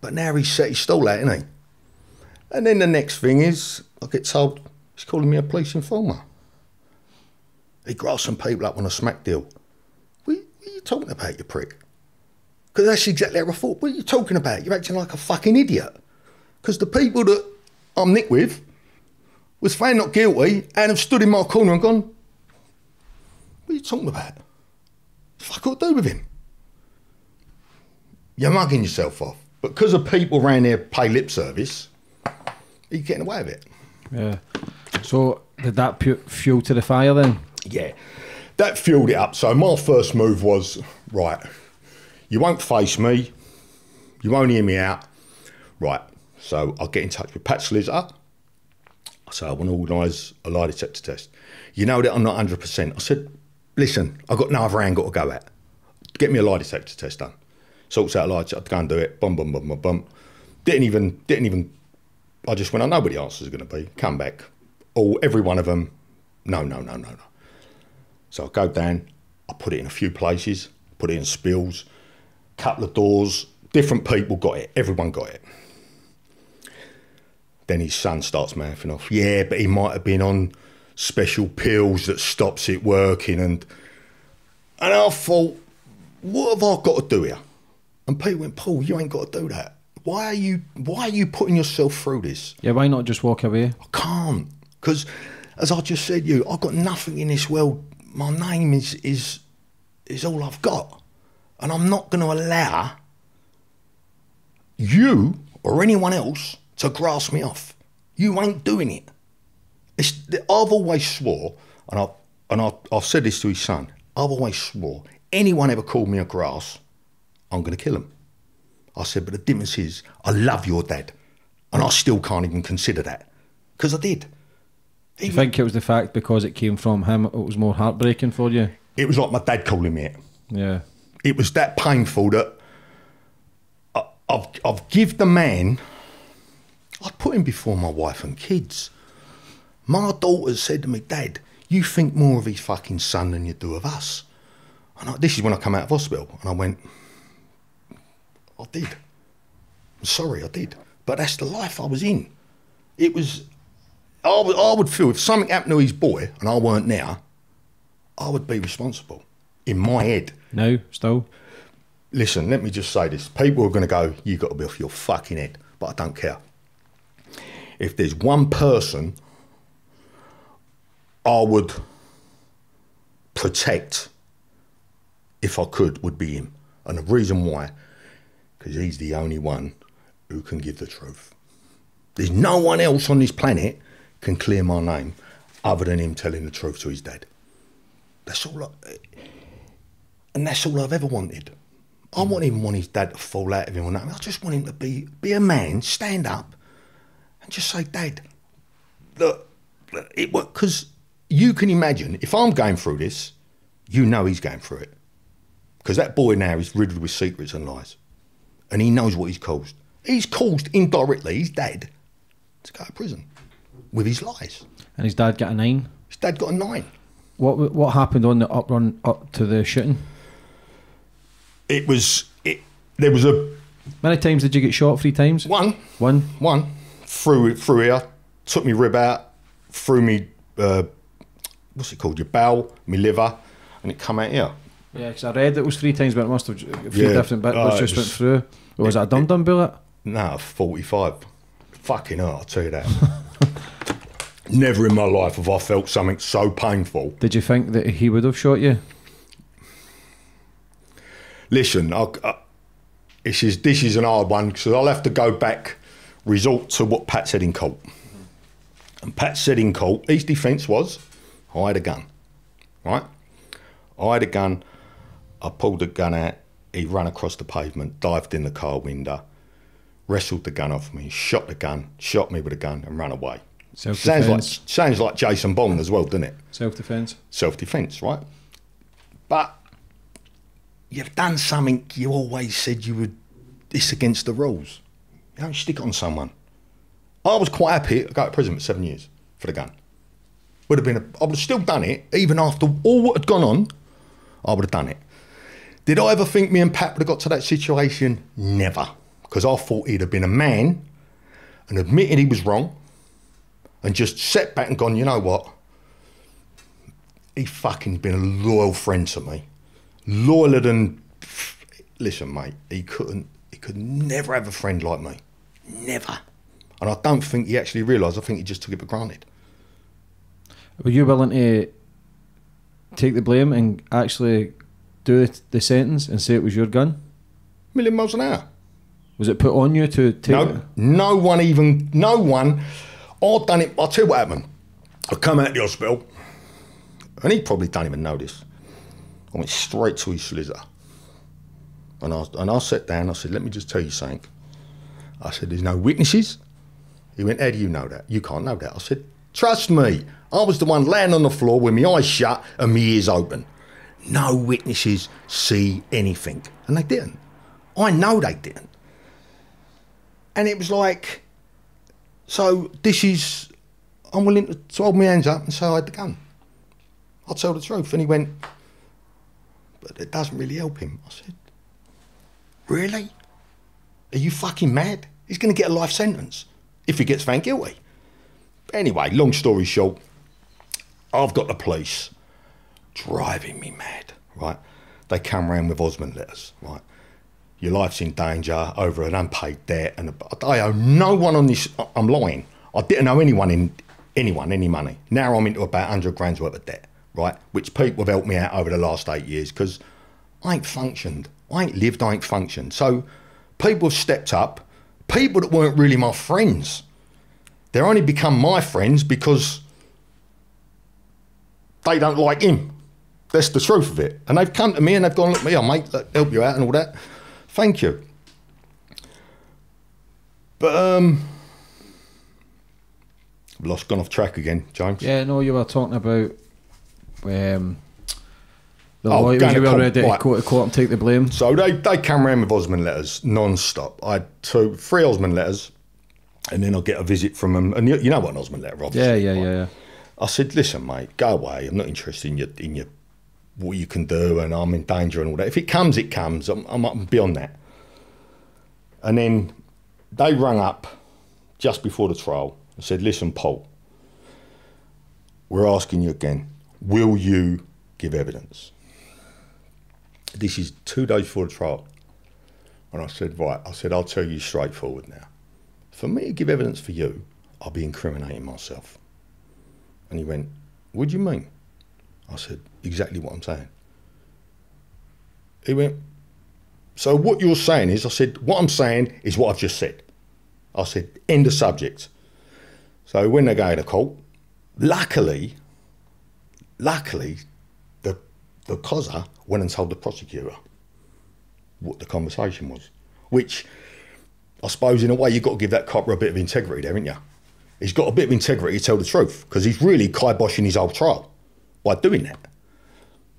but now he's set his stall out, isn't he? And then the next thing is, I get told he's calling me a police informer. He grasped some people up on a smack deal. What, what are you talking about, you prick? Because that's exactly how I thought. What are you talking about? You're acting like a fucking idiot. Because the people that I'm nicked with was found not guilty and have stood in my corner and gone, what are you talking about? Fuck I do with him? You're mugging yourself off. But because of people around here pay lip service, you're getting away with it. Yeah. So did that pu- fuel to the fire then? Yeah. That fueled it up. So my first move was, right, you won't face me, you won't hear me out. Right. So I'll get in touch with Pat Slizzer. So I want to organise a lie detector test. You know that I'm not 100%. I said, listen, I've got no other angle to go at. Get me a lie detector test done. Sorts out a lie detector, go and do it. Bum, bum, bum, bum, bum. Didn't even, didn't even, I just went, I know what the answers are going to be. Come back. All, every one of them, no, no, no, no, no. So I go down, I put it in a few places, put it in spills, couple of doors, different people got it, everyone got it. Then his son starts mouthing off, yeah, but he might have been on special pills that stops it working and and I thought, what have I got to do here? And Pete went, Paul, you ain't got to do that. Why are you why are you putting yourself through this? Yeah, why not just walk away? I can't because, as I just said, to you, I've got nothing in this world. My name is is is all I've got, and I'm not going to allow you or anyone else to grass me off. You ain't doing it. It's, I've always swore, and I and I, I've said this to his son. I've always swore anyone ever called me a grass, I'm going to kill him. I said, but the difference is, I love your dad, and I still can't even consider that because I did. You think it was the fact because it came from him, it was more heartbreaking for you? It was like my dad calling me it. Yeah. It was that painful that I, I've I've give the man. I'd put him before my wife and kids. My daughter said to me, Dad, you think more of his fucking son than you do of us. And I, this is when I come out of hospital, and I went, I did. I'm sorry, I did. But that's the life I was in. It was, I would, I would feel if something happened to his boy and I weren't now, I would be responsible in my head. No, still. Listen, let me just say this. People are going to go, you've got to be off your fucking head, but I don't care. If there's one person I would protect, if I could, would be him. And the reason why, because he's the only one who can give the truth. There's no one else on this planet can clear my name other than him telling the truth to his dad. That's all I, and that's all I've ever wanted. I won't even want his dad to fall out of him or nothing. I just want him to be be a man, stand up, and just say, "Dad, look, because you can imagine if I'm going through this, you know he's going through it because that boy now is riddled with secrets and lies, and he knows what he's caused. He's caused indirectly his dad to go to prison with his lies. And his dad got a nine. His dad got a nine. What what happened on the up run up to the shooting? It was it. There was a Many times did you get shot? Three times. one One. One, through through here, took me rib out, through me, uh, what's it called, your bowel, me liver, and it come out here. Yeah, because I read it was three times, but it must have few Yeah. different bits Oh, uh, it just was- went through. Or was it a dum dum bullet? No, 45. Fucking hell, I'll tell you that. Never in my life have I felt something so painful. Did you think that he would have shot you? Listen, I, I, this, is, this is an hard one because I'll have to go back, resort to what Pat said in court. And Pat said in court, his defence was, I had a gun, right? I had a gun, I pulled the gun out, he ran across the pavement, dived in the car window, wrestled the gun off me, shot the gun, shot me with a gun, and ran away. Sounds like, sounds like Jason Bond as well, doesn't it? Self defense. self defence, right? But you've done something you always said you would. This against the rules. You don't stick on someone. I was quite happy to go to prison for seven years for the gun. Would have been. A, I would have still done it even after all what had gone on. I would have done it. Did I ever think me and Pat would have got to that situation? Never, because I thought he'd have been a man and admitted he was wrong, and just sat back and gone. You know what? he fucking been a loyal friend to me. Loyaler than listen, mate, he couldn't he could never have a friend like me. Never. And I don't think he actually realised, I think he just took it for granted. Were you willing to take the blame and actually do the, the sentence and say it was your gun? Million miles an hour. Was it put on you to take No, it? no one even, no one. I've done it. I'll tell you what happened. I come out of the hospital, and he probably don't even know this. I went straight to his solicitor, and I and I sat down. I said, "Let me just tell you something." I said, "There's no witnesses." He went, "How do you know that? You can't know that." I said, "Trust me. I was the one laying on the floor with my eyes shut and my ears open. No witnesses see anything, and they didn't. I know they didn't." And it was like, so this is, I'm willing to, to hold my hands up and say I had the gun. I'll tell the truth. And he went, but it doesn't really help him. I said, really? Are you fucking mad? He's going to get a life sentence if he gets found guilty. Anyway, long story short, I've got the police driving me mad, right? They come round with Osman letters, right? Your life's in danger over an unpaid debt, and I owe no one on this. I'm lying. I didn't owe anyone in anyone any money. Now I'm into about hundred grand's worth of debt, right? Which people have helped me out over the last eight years because I ain't functioned. I ain't lived. I ain't functioned. So people have stepped up. People that weren't really my friends, they're only become my friends because they don't like him. That's the truth of it. And they've come to me and they've gone, look, me, I'll mate, look, help you out and all that. Thank you. But um I've lost gone off track again, James. Yeah, no, you were talking about um, the Oh, lawyers you were court, ready to right. go to court and take the blame. So they, they come round with Osman letters non-stop. I had two, three Osman letters, and then I'll get a visit from them. And you, you know what an Osman letter, obviously. Yeah, yeah, right? yeah, yeah. I said, listen, mate, go away. I'm not interested in your in your what you can do, and I'm in danger and all that. If it comes, it comes. I'm, I'm beyond that. And then they rung up just before the trial and said, listen, Paul, we're asking you again, will you give evidence? This is two days before the trial. And I said, right, I said, I'll tell you straightforward now. For me to give evidence for you, I'll be incriminating myself. And he went, what do you mean? I said, exactly what I'm saying. He went, so what you're saying is, I said, what I'm saying is what I've just said. I said, end of subject. So when they go to court, luckily, luckily, the the COSA went and told the prosecutor what the conversation was, which I suppose in a way you've got to give that copper a bit of integrity there, haven't you? He's got a bit of integrity to tell the truth because he's really kiboshing his whole trial by doing that.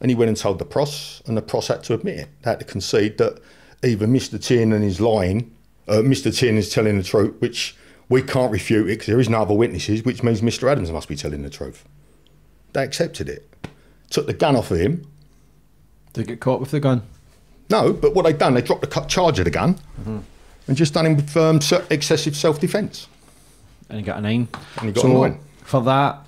And he went and told the pros, and the pros had to admit it. They had to concede that either Mr. Tiernan is lying, uh, Mr. Tiernan is telling the truth, which we can't refute it because there is no other witnesses, which means Mr. Adams must be telling the truth. They accepted it. Took the gun off of him. Did he get caught with the gun? No, but what they done, they dropped the charge of the gun and just done him with um, excessive self-defence. And he got a nine. And he got so a nine. for that,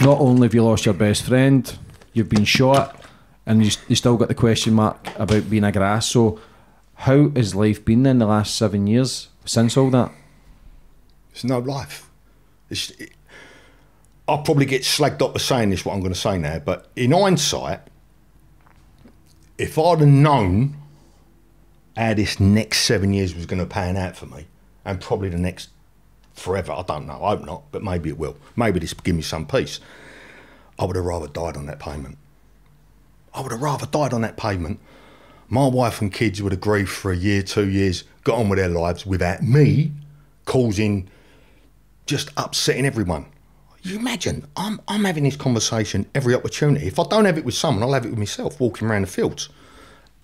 not only have you lost your best friend, you've been shot, and you, you still got the question mark about being a grass. So, how has life been in the last seven years since all that? It's no life. It's, it, I'll probably get slagged up for saying this, what I'm going to say now, but in hindsight, if I'd have known how this next seven years was going to pan out for me, and probably the next forever, I don't know, I hope not, but maybe it will. Maybe this will give me some peace. I would have rather died on that payment. I would have rather died on that payment. My wife and kids would have grieved for a year, two years, got on with their lives without me causing just upsetting everyone. You imagine, I'm, I'm having this conversation every opportunity. If I don't have it with someone, I'll have it with myself walking around the fields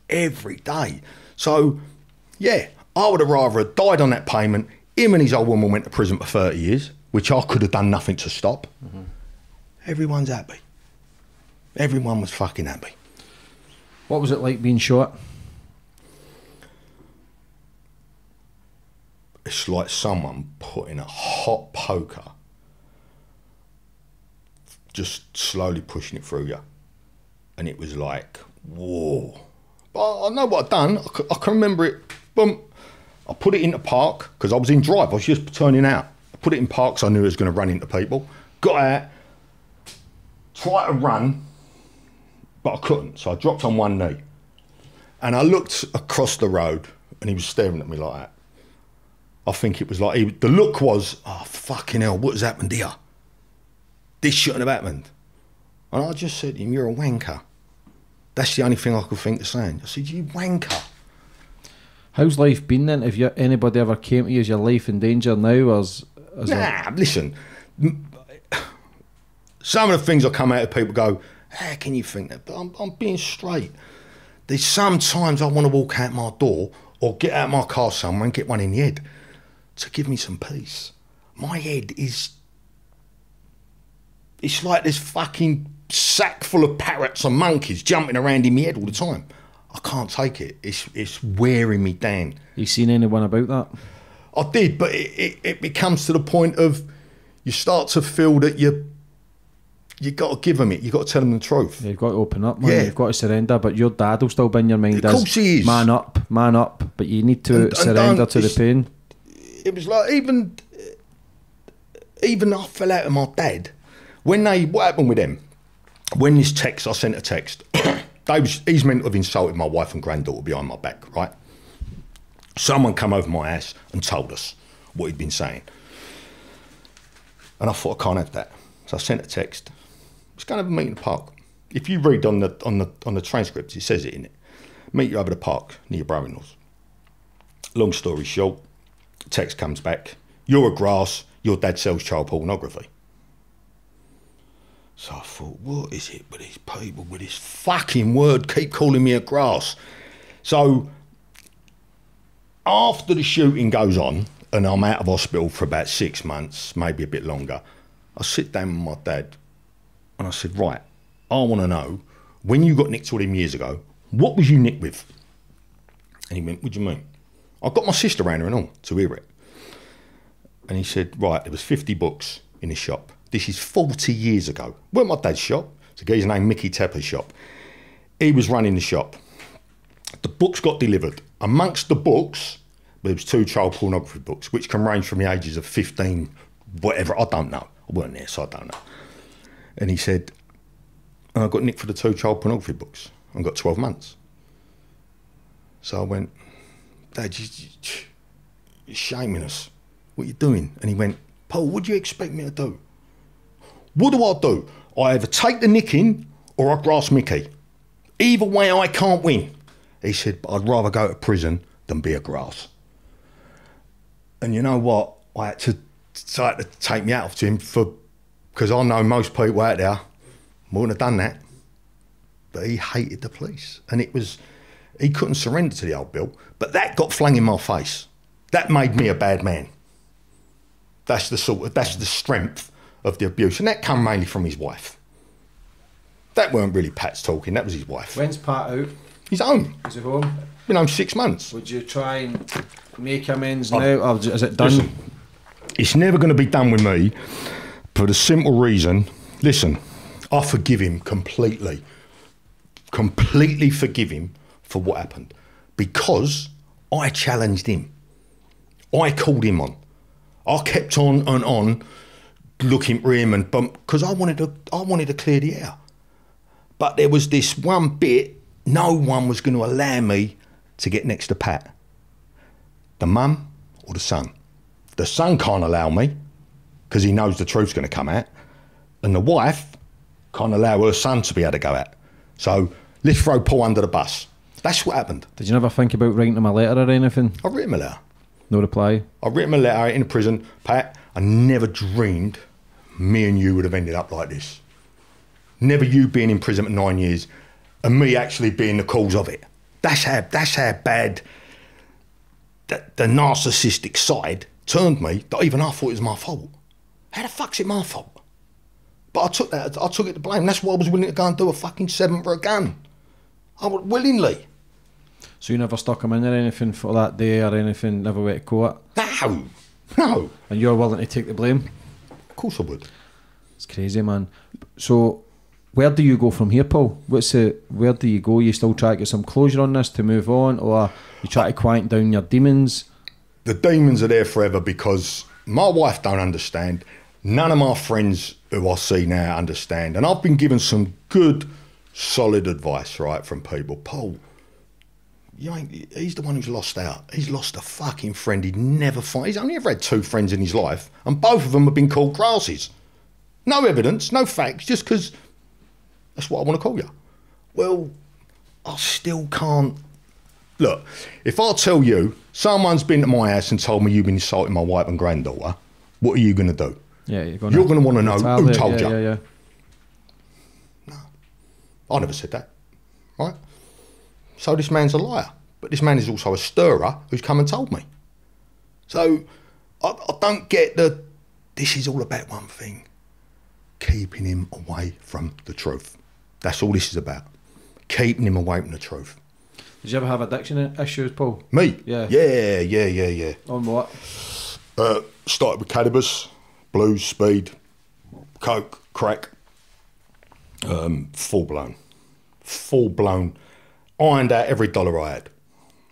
every day. So, yeah, I would have rather died on that payment. Him and his old woman went to prison for 30 years, which I could have done nothing to stop. Everyone's happy. Everyone was fucking happy. What was it like being shot? It's like someone putting a hot poker, just slowly pushing it through you. And it was like, whoa. But I know what I'd done. I can remember it. Boom. I put it into park because I was in drive. I was just turning out. I put it in park so I knew it was going to run into people. Got out, tried to run, but I couldn't. So I dropped on one knee. And I looked across the road and he was staring at me like that. I think it was like, he, the look was, oh, fucking hell, what has happened here? This shouldn't have happened. And I just said to him, you're a wanker. That's the only thing I could think of saying. I said, you wanker. How's life been then? If you anybody ever came to you? Is your life in danger now? There- Nah, listen. Some of the things I come out of people go, how can you think that? But I'm, I'm being straight. There's sometimes I want to walk out my door or get out my car somewhere and get one in the head to give me some peace. My head is. It's like this fucking sack full of parrots and monkeys jumping around in my head all the time. I can't take it. It's it's wearing me down. you seen anyone about that? I did, but it, it, it becomes to the point of you start to feel that you you got to give them it. You got to tell them the truth. You've got to open up, man. Yeah. You've got to surrender. But your dad will still be in your mind Of course he is. man up, man up. But you need to And- and surrender don't- to the pain. It was like even even I fell out with my dad when they what happened with them when this text I sent a text. was he's meant to have insulted my wife and granddaughter behind my back, right? Someone come over my ass and told us what he'd been saying. And I thought I can't have that. So I sent a text. Let's go have a meeting in the park. If you read on the on the on the transcript, it says it in it. Meet you over the park near your. Long story short, text comes back. You're a grass. Your dad sells child pornography. So I thought, what is it with these people with this fucking word keep calling me a grass? So after the shooting goes on and I'm out of hospital for about six months, maybe a bit longer, I sit down with my dad and I said, right, I want to know when you got nicked all them years ago, what was you nicked with? And he went, what do you mean? I got my sister around her and all to hear it. And he said, right, there was 50 books in the shop. This is 40 years ago. Weren't my dad's shop. It's a guy's name, Mickey Tepper's shop. He was running the shop. The books got delivered. Amongst the books, there was two child pornography books, which can range from the ages of 15, whatever, I don't know. I weren't there, so I don't know. And he said, I got nicked for the two child pornography books. I got 12 months. So I went, Dad, you, you're shaming us. What are you doing? And he went, Paul, what do you expect me to do? What do I do? I either take the nicking or I grass Mickey. Either way, I can't win. He said, but I'd rather go to prison than be a grass. And you know what? I had to, so I had to take me out of him for, because I know most people out there wouldn't have done that. But he hated the police. And it was, he couldn't surrender to the old bill. But that got flung in my face. That made me a bad man. That's the sort of, that's the strength of the abuse. And that come mainly from his wife. That weren't really Pat's talking, that was his wife. When's Pat out? His own. Is he home? Been home six months. Would you try and make amends Oh. now, or is it done? Listen, it's never going to be done with me for the simple reason listen, I forgive him completely. Completely forgive him for what happened because I challenged him. I called him on. I kept on and on looking for him and bump because I wanted to I wanted to clear the air. But there was this one bit no one was going to allow me to get next to Pat. The mum or the son. The son can't allow me because he knows the truth's going to come out. And the wife can't allow her son to be able to go out. So let's throw Paul under the bus. That's what happened. Did you never think about writing him a letter or anything? I wrote him a letter. No reply. I wrote him a letter in prison. Pat, I never dreamed me and you would have ended up like this. Never you being in prison for nine years and me actually being the cause of it. That's how, that's how bad the, the narcissistic side turned me that even I thought it was my fault. How the fuck's it my fault? But I took that, I took it to blame. That's why I was willing to go and do a fucking seven for a gun. I would willingly. So you never stuck him in or anything for that day or anything, never went to court? No, no. And you're willing to take the blame? Of course I would. It's crazy, man. So, where do you go from here, Paul? What's the where do you go? You still try to get some closure on this to move on, or you try to quiet down your demons? the demons are there forever because my wife don't understand. None of my friends who I see now understand. And I've been given some good, solid advice, right, from people. Paul, you ain't, he's the one who's lost out. He's lost a fucking friend he'd never find. He's only ever had two friends in his life, and both of them have been called grasses. No evidence, no facts, just because that's what I want to call you. Well, I still can't Look, if I tell you someone's been to my house and told me you've been insulting my wife and granddaughter, what are you going to do? Yeah, you're going You're gonna wanna know who told yeah, you. Yeah, yeah. I never said that, right? So this man's a liar, but this man is also a stirrer who's come and told me. So I, I don't get the. This is all about one thing: keeping him away from the truth. That's all this is about. Keeping him away from the truth. Did you ever have addiction issues, Paul? Me? Yeah. Yeah, yeah, yeah, yeah. On what? Uh, started with cannabis, blues, speed, coke, crack. Um, full blown, full blown. Ironed out every dollar I had.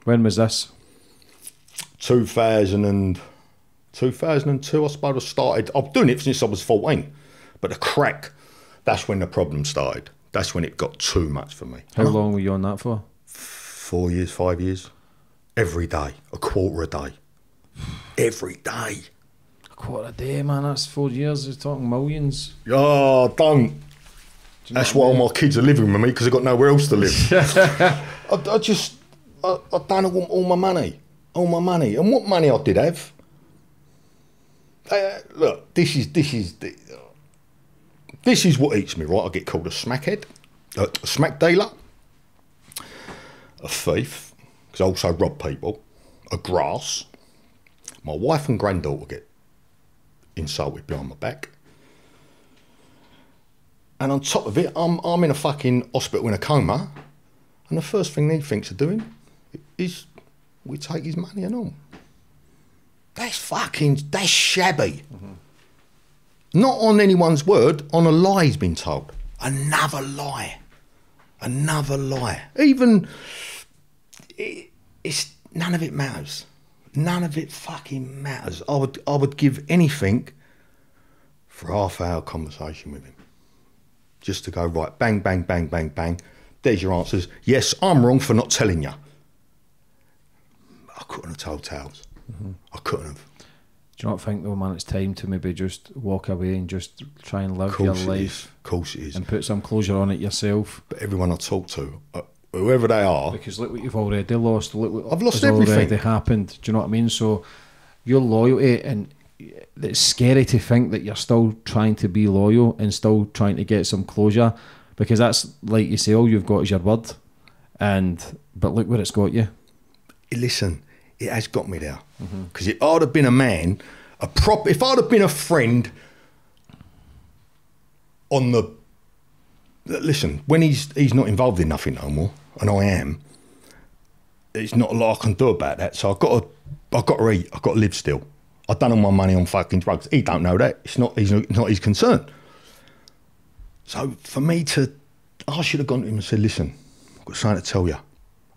When was this? 2000 and, 2002, I suppose I started. I've doing it since I was 14. But the crack, that's when the problem started. That's when it got too much for me. How long were you on that for? Four years, five years. Every day, a quarter a day. Every day. A quarter a day, man. That's four years. You're talking millions. Oh, don't. That's why all my kids are living with me because they've got nowhere else to live. I, I just, I, I don't want all my money. All my money. And what money I did have. Uh, look, this is, this is, this is what eats me, right? I get called a smackhead, a, a smack dealer, a thief, because I also rob people, a grass. My wife and granddaughter get insulted behind my back. And on top of it, I'm, I'm in a fucking hospital in a coma. And the first thing he thinks of doing is we take his money and all. That's fucking, that's shabby. Mm-hmm. Not on anyone's word, on a lie he's been told. Another lie. Another lie. Even, it, it's, none of it matters. None of it fucking matters. I would, I would give anything for a half hour conversation with him. Just to go, right, bang, bang, bang, bang, bang. There's your answers. Yes, I'm wrong for not telling you. I couldn't have told tales. I couldn't have. Do you not think though, man, it's time to maybe just walk away and just try and live your life Of course it is. and put some closure on it yourself? But everyone I talk to, uh, whoever they are, Because look what you've already lost. Look what I've lost has already everything. happened. Do you know what I mean? So your loyalty and it's scary to think that you're still trying to be loyal and still trying to get some closure because that's like you say, all you've got is your word. And but look where it's got you. listen, it has got me there. Mm-hmm. Because if I'd have been a man, a prop, if I'd have been a friend on the, listen, when he's he's not involved in nothing no more, and I am, there's not a lot I can do about that. So I've got to, I've got to eat. I've got to live still. I've done all my money on fucking drugs. He don't know that. It's not. He's not his concern. So for me to, I should have gone to him and said, "Listen, I've got something to tell you,"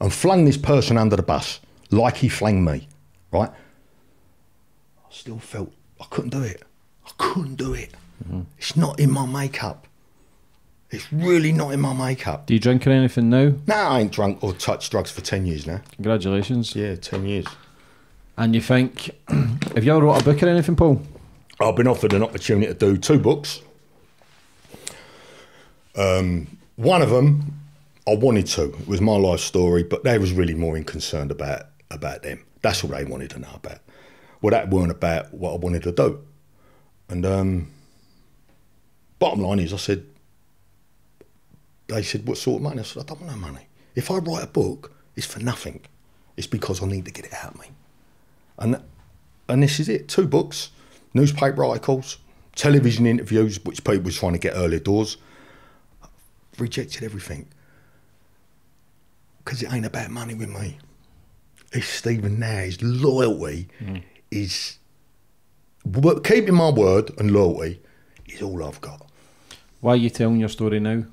and flung this person under the bus like he flung me. Right? I still felt I couldn't do it. I couldn't do it. Mm-hmm. It's not in my makeup. It's really not in my makeup. Do you drink or anything now? Now I ain't drunk or touched drugs for ten years now. Congratulations. Yeah, ten years. And you think have you ever wrote a book or anything, Paul? I've been offered an opportunity to do two books. Um, one of them, I wanted to. It was my life story, but they was really more concerned about about them. That's all they wanted to know about. Well, that weren't about what I wanted to do. And um, bottom line is, I said, they said, what sort of money? I said, I don't want no money. If I write a book, it's for nothing. It's because I need to get it out of me. And and this is it. Two books newspaper articles television interviews which people was trying to get early doors. Rejected everything. Because it ain't about money with me. It's Stephen now his loyalty mm. is wo- keeping my word and loyalty is all I've got. Why are you telling your story now?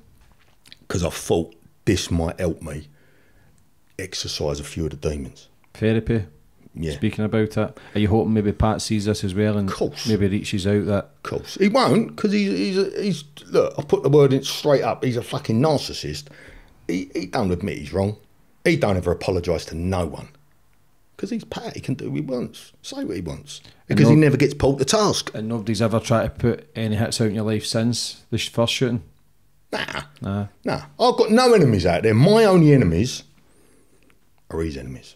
because I thought this might help me exercise a few of the demons. Therapy. Yeah Speaking about it, are you hoping maybe Pat sees this as well and Course. maybe reaches out that Of course. He won't because he's, he's, he's, look, I put the word in straight up. He's a fucking narcissist. He, he don't admit he's wrong. He don't ever apologise to no one. Because he's Pat, he can do what he wants, say what he wants. Because he never gets pulled to task. and nobody's ever tried to put any hits out in your life since the first shooting? Nah, Nah. nah. I've got no enemies out there. My only enemies are his enemies.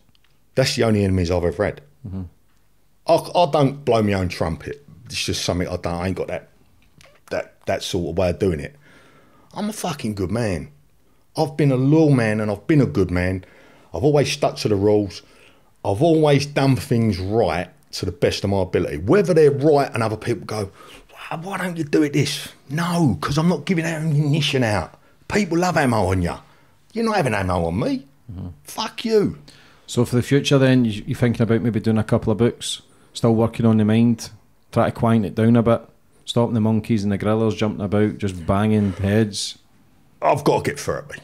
That's the only enemies I've ever had. Mm-hmm. I, I don't blow my own trumpet. It's just something I don't. I ain't got that that that sort of way of doing it. I'm a fucking good man. I've been a loyal man and I've been a good man. I've always stuck to the rules. I've always done things right to the best of my ability. Whether they're right and other people go, "Why- why don't you do it this? No, because I'm not giving ammunition out. People love ammo on you. You're not having ammo on me. Mm-hmm. Fuck you. So for the future, then you, you thinking about maybe doing a couple of books, still working on the mind, try to quiet it down a bit, stopping the monkeys and the grillers jumping about, just banging heads. I've got to get therapy.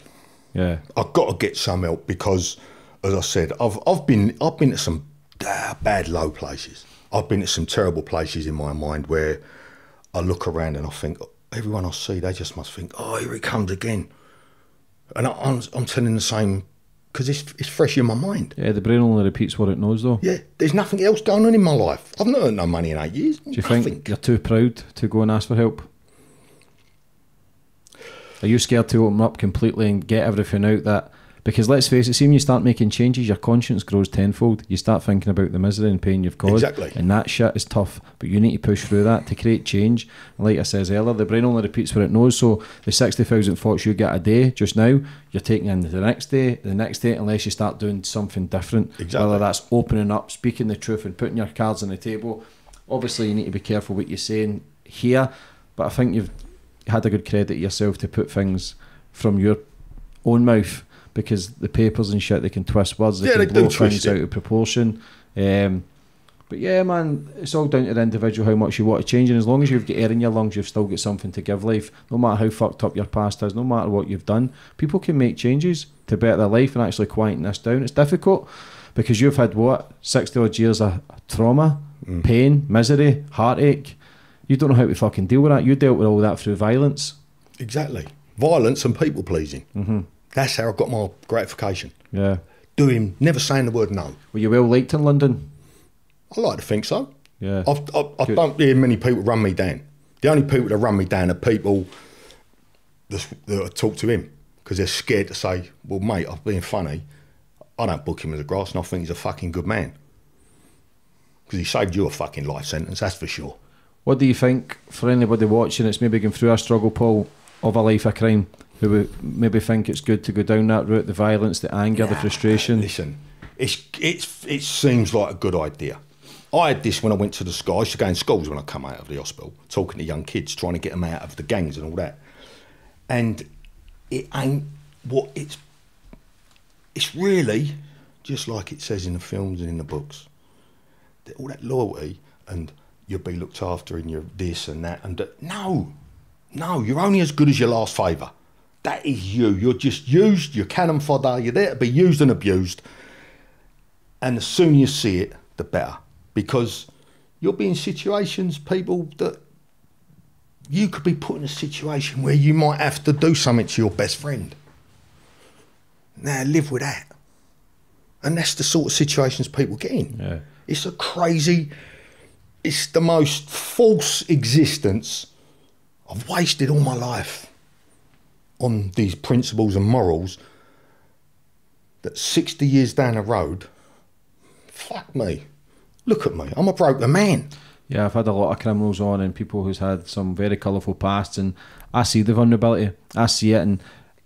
Yeah, I've got to get some help because, as I said, I've I've been I've been at some bad low places. I've been at some terrible places in my mind where I look around and I think everyone I see they just must think, oh, here it comes again, and I, I'm I'm telling the same because it's it's fresh in my mind. yeah. The brain only repeats what it knows, though. Yeah, there's nothing else going on in my life. I've not earned no money in eight years. Do you nothing. think you're too proud to go and ask for help? Are you scared to open up completely and get everything out that? Because let's face it, see when you start making changes, your conscience grows tenfold. You start thinking about the misery and pain you've caused. Exactly. And that shit is tough, but you need to push through that to create change. And like I says earlier, the brain only repeats what it knows. So the 60,000 thoughts you get a day just now, you're taking in the next day, the next day, unless you start doing something different. Exactly. Whether that's opening up, speaking the truth, and putting your cards on the table. Obviously, you need to be careful what you're saying here, but I think you've had a good credit yourself to put things from your own mouth because the papers and shit they can twist words, they Yeah, can they blow things it. out of proportion. Um, But yeah, man, it's all down to the individual how much you want to change. And as long as you've got air in your lungs, you've still got something to give life. No matter how fucked up your past is, no matter what you've done, people can make changes to better their life and actually quieten this down. It's difficult because you've had what sixty odd years of trauma, pain, misery, heartache. You don't know how to fucking deal with that. You dealt with all that through violence. Exactly. Violence and people pleasing. Mm-hmm. That's how I got my gratification. Yeah. Doing, never saying the word no. Were you well liked in London? I like to think so. Yeah. I've, I, I don't hear many people run me down. The only people that run me down are people that's, that talk to him because they're scared to say, "Well, mate, I'm being funny. I don't book him as a grass, and I think he's a fucking good man because he saved you a fucking life sentence. That's for sure." What do you think for anybody watching that's maybe going through a struggle, Paul, of a life of crime, who maybe think it's good to go down that route, the violence, the anger, the frustration? Listen, it's it's it seems like a good idea. I had this when I went to the school. I used to go in schools when I come out of the hospital, talking to young kids, trying to get them out of the gangs and all that. And it ain't what it's. It's really just like it says in the films and in the books. That All that loyalty and you'll be looked after and you're this and that and that. No, no, you're only as good as your last favour. That is you. You're just used. You're cannon fodder. You're there to be used and abused. And the sooner you see it, the better. Because you'll be in situations, people, that you could be put in a situation where you might have to do something to your best friend. Now, live with that. And that's the sort of situations people get in. Yeah. It's a crazy, it's the most false existence. I've wasted all my life on these principles and morals that 60 years down the road, fuck me. Look at me. I'm a broken man. Yeah, I've had a lot of criminals on and people who's had some very colourful pasts, and I see the vulnerability. I see it, and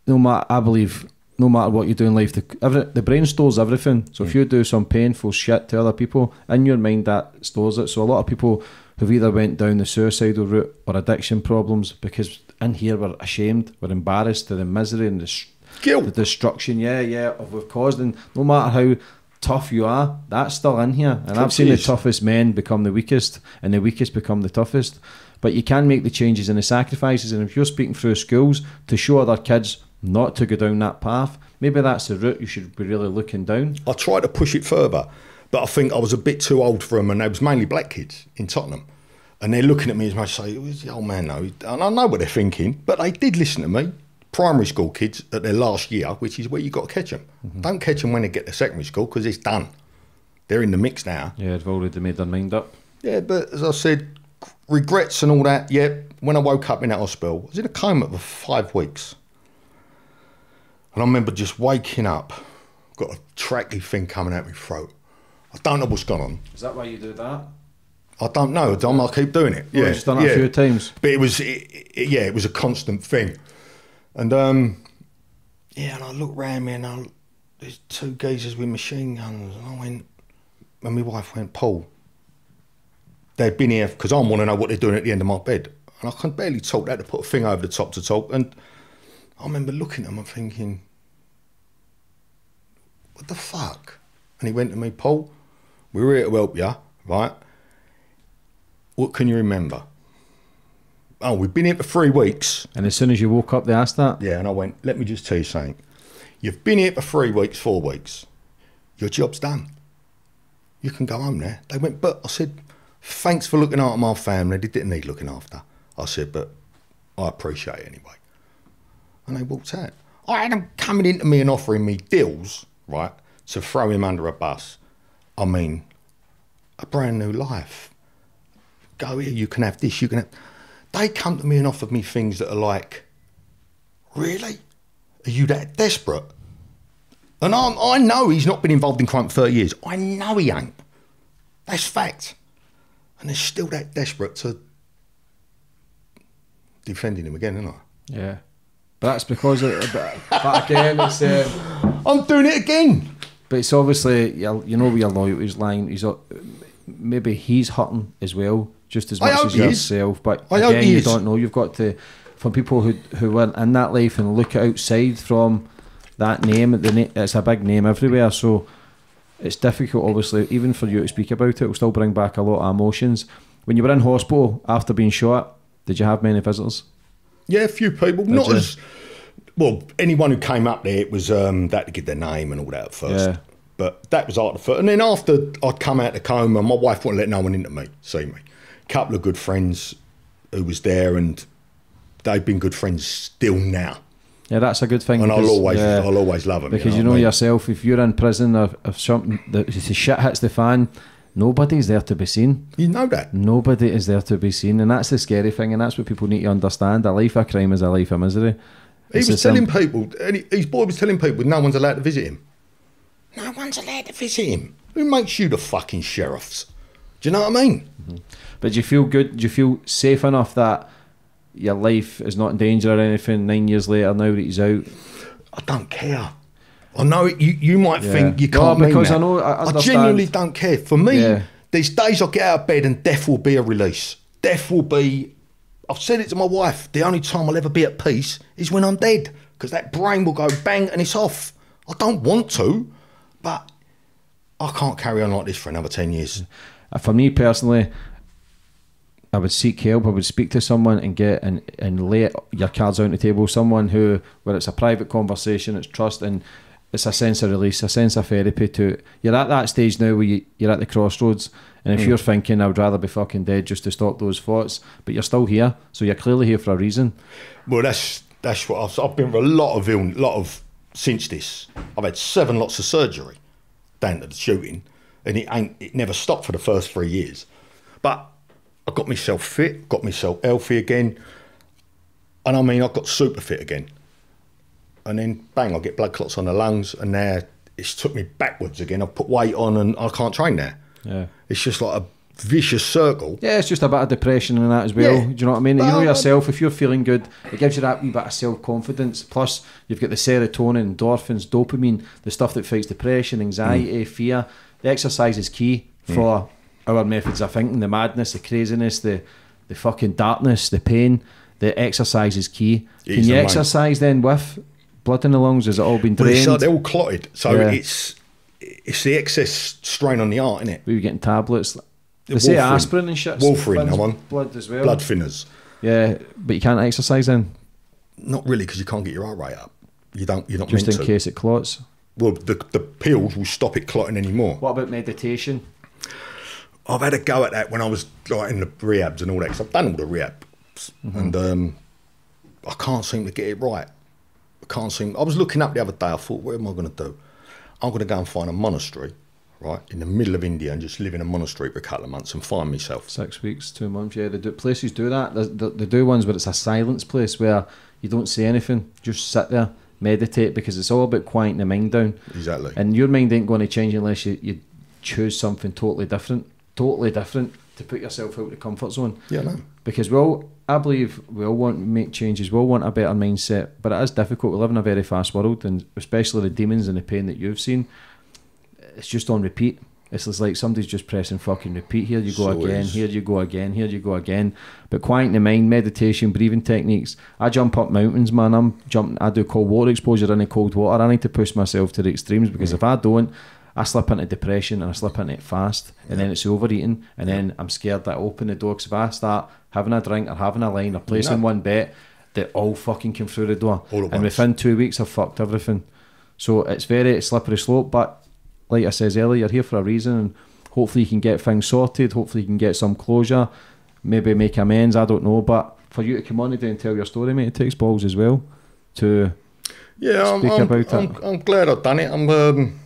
no matter, I believe, no matter what you do in life, the, every, the brain stores everything. So if you do some painful shit to other people, in your mind that stores it. So a lot of people who've either went down the suicidal route or addiction problems because in here we're ashamed, we're embarrassed to the misery and the, Guilt. the destruction. Yeah, yeah, of we've caused, and no matter how tough you are, that's still in here. And I've seen the toughest men become the weakest, and the weakest become the toughest. But you can make the changes and the sacrifices. And if you're speaking through schools to show other kids not to go down that path, maybe that's the route you should be really looking down. I tried to push it further, but I think I was a bit too old for them, and they was mainly black kids in Tottenham. And they're looking at me as much as say, "Who's the old man though?" And I know what they're thinking, but they did listen to me. Primary school kids at their last year, which is where you got to catch them. Mm-hmm. Don't catch them when they get to secondary school because it's done. They're in the mix now. Yeah, they've already made their mind up. Yeah, but as I said, regrets and all that. Yeah, when I woke up in that hospital, I was in a coma for five weeks. And I remember just waking up, got a tracky thing coming out of my throat. I don't know what's gone on. Is that why you do that? I don't know, Dom. I keep doing it. Yeah, you've done it a yeah. few times. But it was, it, it- yeah, it was a constant thing. And um, yeah, and I looked round me and I, there's two geezers with machine guns, and I went, and my wife went, Paul, they've been here because I want to know what they're doing at the end of my bed, and I can barely talk. They had to put a thing over the top to talk, and I remember looking at them and thinking, what the fuck? And he went to me, Paul, we're here to help you, right? What can you remember? Oh, we've been here for three weeks. And as soon as you woke up, they asked that. Yeah, and I went, let me just tell you something. You've been here for three weeks, four weeks. Your job's done. You can go home now. They went, but I said, thanks for looking after my family. They didn't need looking after. I said, but I appreciate it anyway. And they walked out. I had them coming into me and offering me deals, right, to throw him under a bus. I mean, a brand new life. Go here, you can have this, you can have. They come to me and offered me things that are like, really? Are you that desperate? And I'm, I know he's not been involved in crime for 30 years. I know he ain't. That's fact. And they're still that desperate to defending him again, aren't I? Yeah. But that's because of, but, but again, it's um, I'm doing it again. but it's obviously you know where your loyalty's lying. He's uh, maybe he's hurting as well, just as much as yourself. But I again, you don't know. You've got to for people who who weren't in that life and look outside from that name. The na- it's a big name everywhere. So it's difficult, obviously, even for you to speak about it. It'll still bring back a lot of emotions. When you were in hospital after being shot, did you have many visitors? Yeah, a few people. Not you? as well. Anyone who came up there, it was um, that to give their name and all that at first. Yeah. But that was after. And then after I'd come out of coma, my wife wouldn't let no one into me see me. Couple of good friends who was there, and they've been good friends still now. Yeah, that's a good thing. And I'll always, I'll always love them. because you know, what I mean? yourself, if you're in prison or if something, the, the shit hits the fan, nobody's there to be seen. You know that. Nobody is there to be seen, and that's the scary thing, and that's what people need to understand. A life of crime is a life of misery. He It's was telling people, and he- his boy was telling people, no one's allowed to visit him. No one's allowed to visit him. Who makes you the fucking sheriffs? Do you know what I mean? Mm-hmm. But do you feel good? Do you feel safe enough that your life is not in danger or anything? Nine years later, now that he's out, I don't care. I know it, you, you might Yeah. think you can't mean because. I know- I understand. genuinely don't care. For me, Yeah. these days I get out of bed and death will be a release. Death will be. I've said it to my wife. The only time I'll ever be at peace is when I'm dead, because that brain will go bang and it's off. I don't want to, but I can't carry on like this for another ten years. Uh, for me personally, I would seek help. I would speak to someone and get and, and lay your cards out on the table. Someone who, where it's a private conversation, it's trust, and it's a sense of release, a sense of therapy. To you're at that stage now where you, you're at the crossroads, and if you're thinking I would rather be fucking dead just to stop those thoughts, but you're still here, so you're clearly here for a reason. Well, that's that's what I've, I've been for a lot of ill, lot of since this. I've had seven lots of surgery down to the shooting, and it ain't it never stopped for the first three years. But I got myself fit, got myself healthy again, and I mean I got super fit again. And then bang, I get blood clots on the lungs, and now it's took me backwards again. I've put weight on, and I can't train now. Yeah. It's just like a vicious circle. Yeah, it's just a bit of depression and that as well. Yeah. Do you know what I mean? you know yourself, if you're feeling good, it gives you that wee bit of self confidence. Plus, you've got the serotonin, endorphins, dopamine, the stuff that fights depression, anxiety, mm. fear. The exercise is key for our methods of thinking, the madness, the craziness, the, the fucking darkness, the pain. The exercise is key. It Can you the exercise then with blood in the lungs? Has it all been Well, it's drained? they're all clotted, so Yeah. it's it's the excess strain on the heart, isn't it? we were getting tablets. They say aspirin and shit. Warfarin, I want. Blood as well. Blood thinners. Yeah, but you can't exercise then, Not really, because you can't get your heart rate up. You don't. You're not just in to. case it clots. Well, the the pills will stop it clotting anymore. What about meditation? I've had a go at that when I was like in the rehabs and all that. Cause I've done all the rehabs, Mm-hmm. and um, I can't seem to get it right. I can't seem. I was looking up the other day. I thought, what am I going to do? I'm going to go and find a monastery, right in the middle of India, and just live in a monastery for a couple of months and find myself. Six weeks, two months. Yeah, they do, places do that. They, they, they do ones where it's a silence place where you don't say anything, just sit there, meditate, because it's all about quieting the mind down. Exactly. And your mind ain't going to change unless you, you choose something totally different, totally different to put yourself out of the comfort zone. yeah, no. Because we all, I believe we all want to make changes. We all want a better mindset, but it is difficult. We live in a very fast world, and especially the demons and the pain that you've seen, it's just on repeat. It's just like somebody's just pressing fucking repeat. Here you go So again. is. Here you go again. Here you go again. But quieting the mind, meditation, breathing techniques. I jump up mountains, man. I'm jumping. I do cold water exposure in the cold water. I need to push myself to the extremes because if I don't, I slip into depression and I slip into it fast, and then it's overeating, and then I'm scared that I open the door because if I start having a drink or having a line or placing No. one bet, they all fucking come through the door, and once. within two weeks I've fucked everything. So it's very slippery slope, but like I says earlier, you're here for a reason, and hopefully you can get things sorted. Hopefully you can get some closure, maybe make amends. I don't know, but for you to come on today and tell your story, mate, it takes balls as well. To Yeah, I'm, Speak I'm, about I'm, it. I'm glad I've done it. I'm. Um,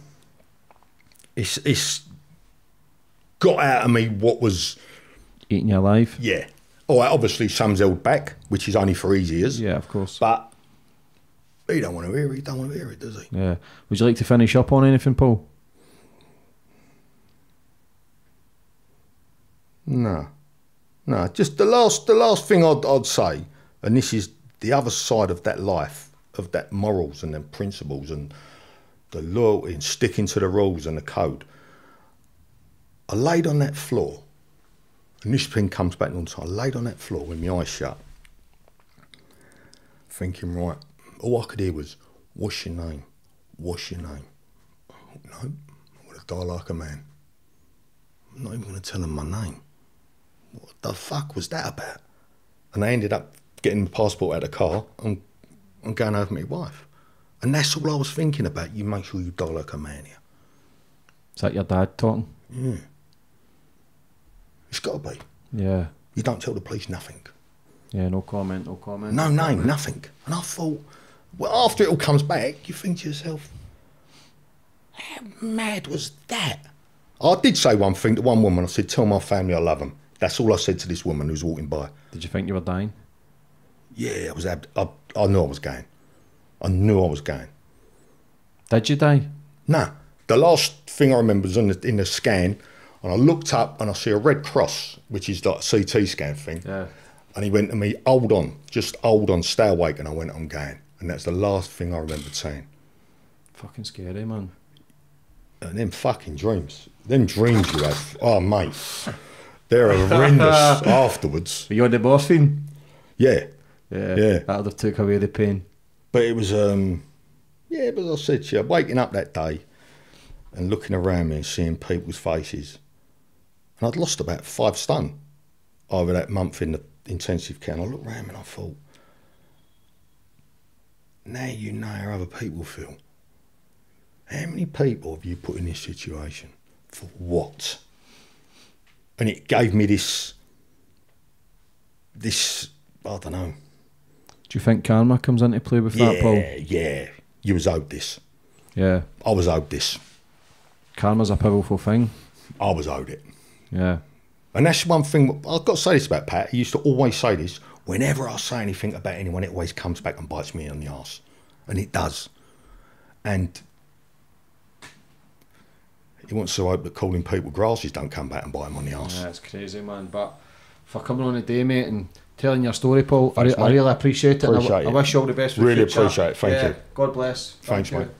it's it's got out of me what was eating your life, yeah. Right, obviously some's held back, which is only for his ears. yeah, of course. But he don't want to hear it. He don't want to hear it, does he? Yeah. Would you like to finish up on anything, Paul? No, no. Just the last, the last thing I'd, I'd say, and this is the other side of that life, of that morals and then principles and the loyalty and sticking to the rules and the code. I laid on that floor, and this thing comes back on time. I laid on that floor with my eyes shut, thinking, right, all I could hear was, "What's your name? What's your name?" No, I'm gonna die like a man. I'm not even going to tell him my name. What the fuck was that about? And I ended up getting the passport out of the car and, and going over my wife. And that's all I was thinking about. You make sure you die like a man here. Is that your dad talking? Yeah. It's got to be. Yeah. You don't tell the police nothing. Yeah, no comment, no comment. No name, nothing. And I thought, well, after it all comes back, you think to yourself, how mad was that? I did say one thing to one woman. I said, tell my family I love them. That's all I said to this woman who was walking by. Did you think you were dying? Yeah, I was. Ab- I, I knew I was going. I knew I was going. Did you die? Nah, the last thing I remember was in the, in the scan, and I looked up and I see a red cross, which is like a CT scan thing. Yeah. And he went to me, hold on, just hold on, stay awake. And I went, I'm going. And that's the last thing I remember saying. Fucking scary, man. And them fucking dreams, them dreams you have, oh mate, they're horrendous afterwards. Were you on the morphine? Yeah, Yeah. Yeah. That would have took away the pain. but it was, um, yeah, but I said to you, waking up that day and looking around me and seeing people's faces. And I'd lost about five stone over that month in the intensive care. And I looked around and I thought, now you know how other people feel. How many people have you put in this situation? For what? And it gave me this, this, I don't know. Do you think karma comes into play with that, Paul? Yeah, yeah. You was owed this. Yeah. I was owed this. Karma's a powerful thing. I was owed it. Yeah. And that's one thing, I've got to say this about Pat. He used to always say this. Whenever I say anything about anyone, it always comes back and bites me on the arse. And it does. And he wants to hope that calling people grasses don't come back and bite him on the arse. Yeah, it's crazy, man. But for coming on today, mate, and telling your story, Paul, I, Thanks, re- I really appreciate it. I Appreciate I, it. wish you all the best Really the appreciate it. Thank Yeah, you. God bless. Thanks, Thank you. mate.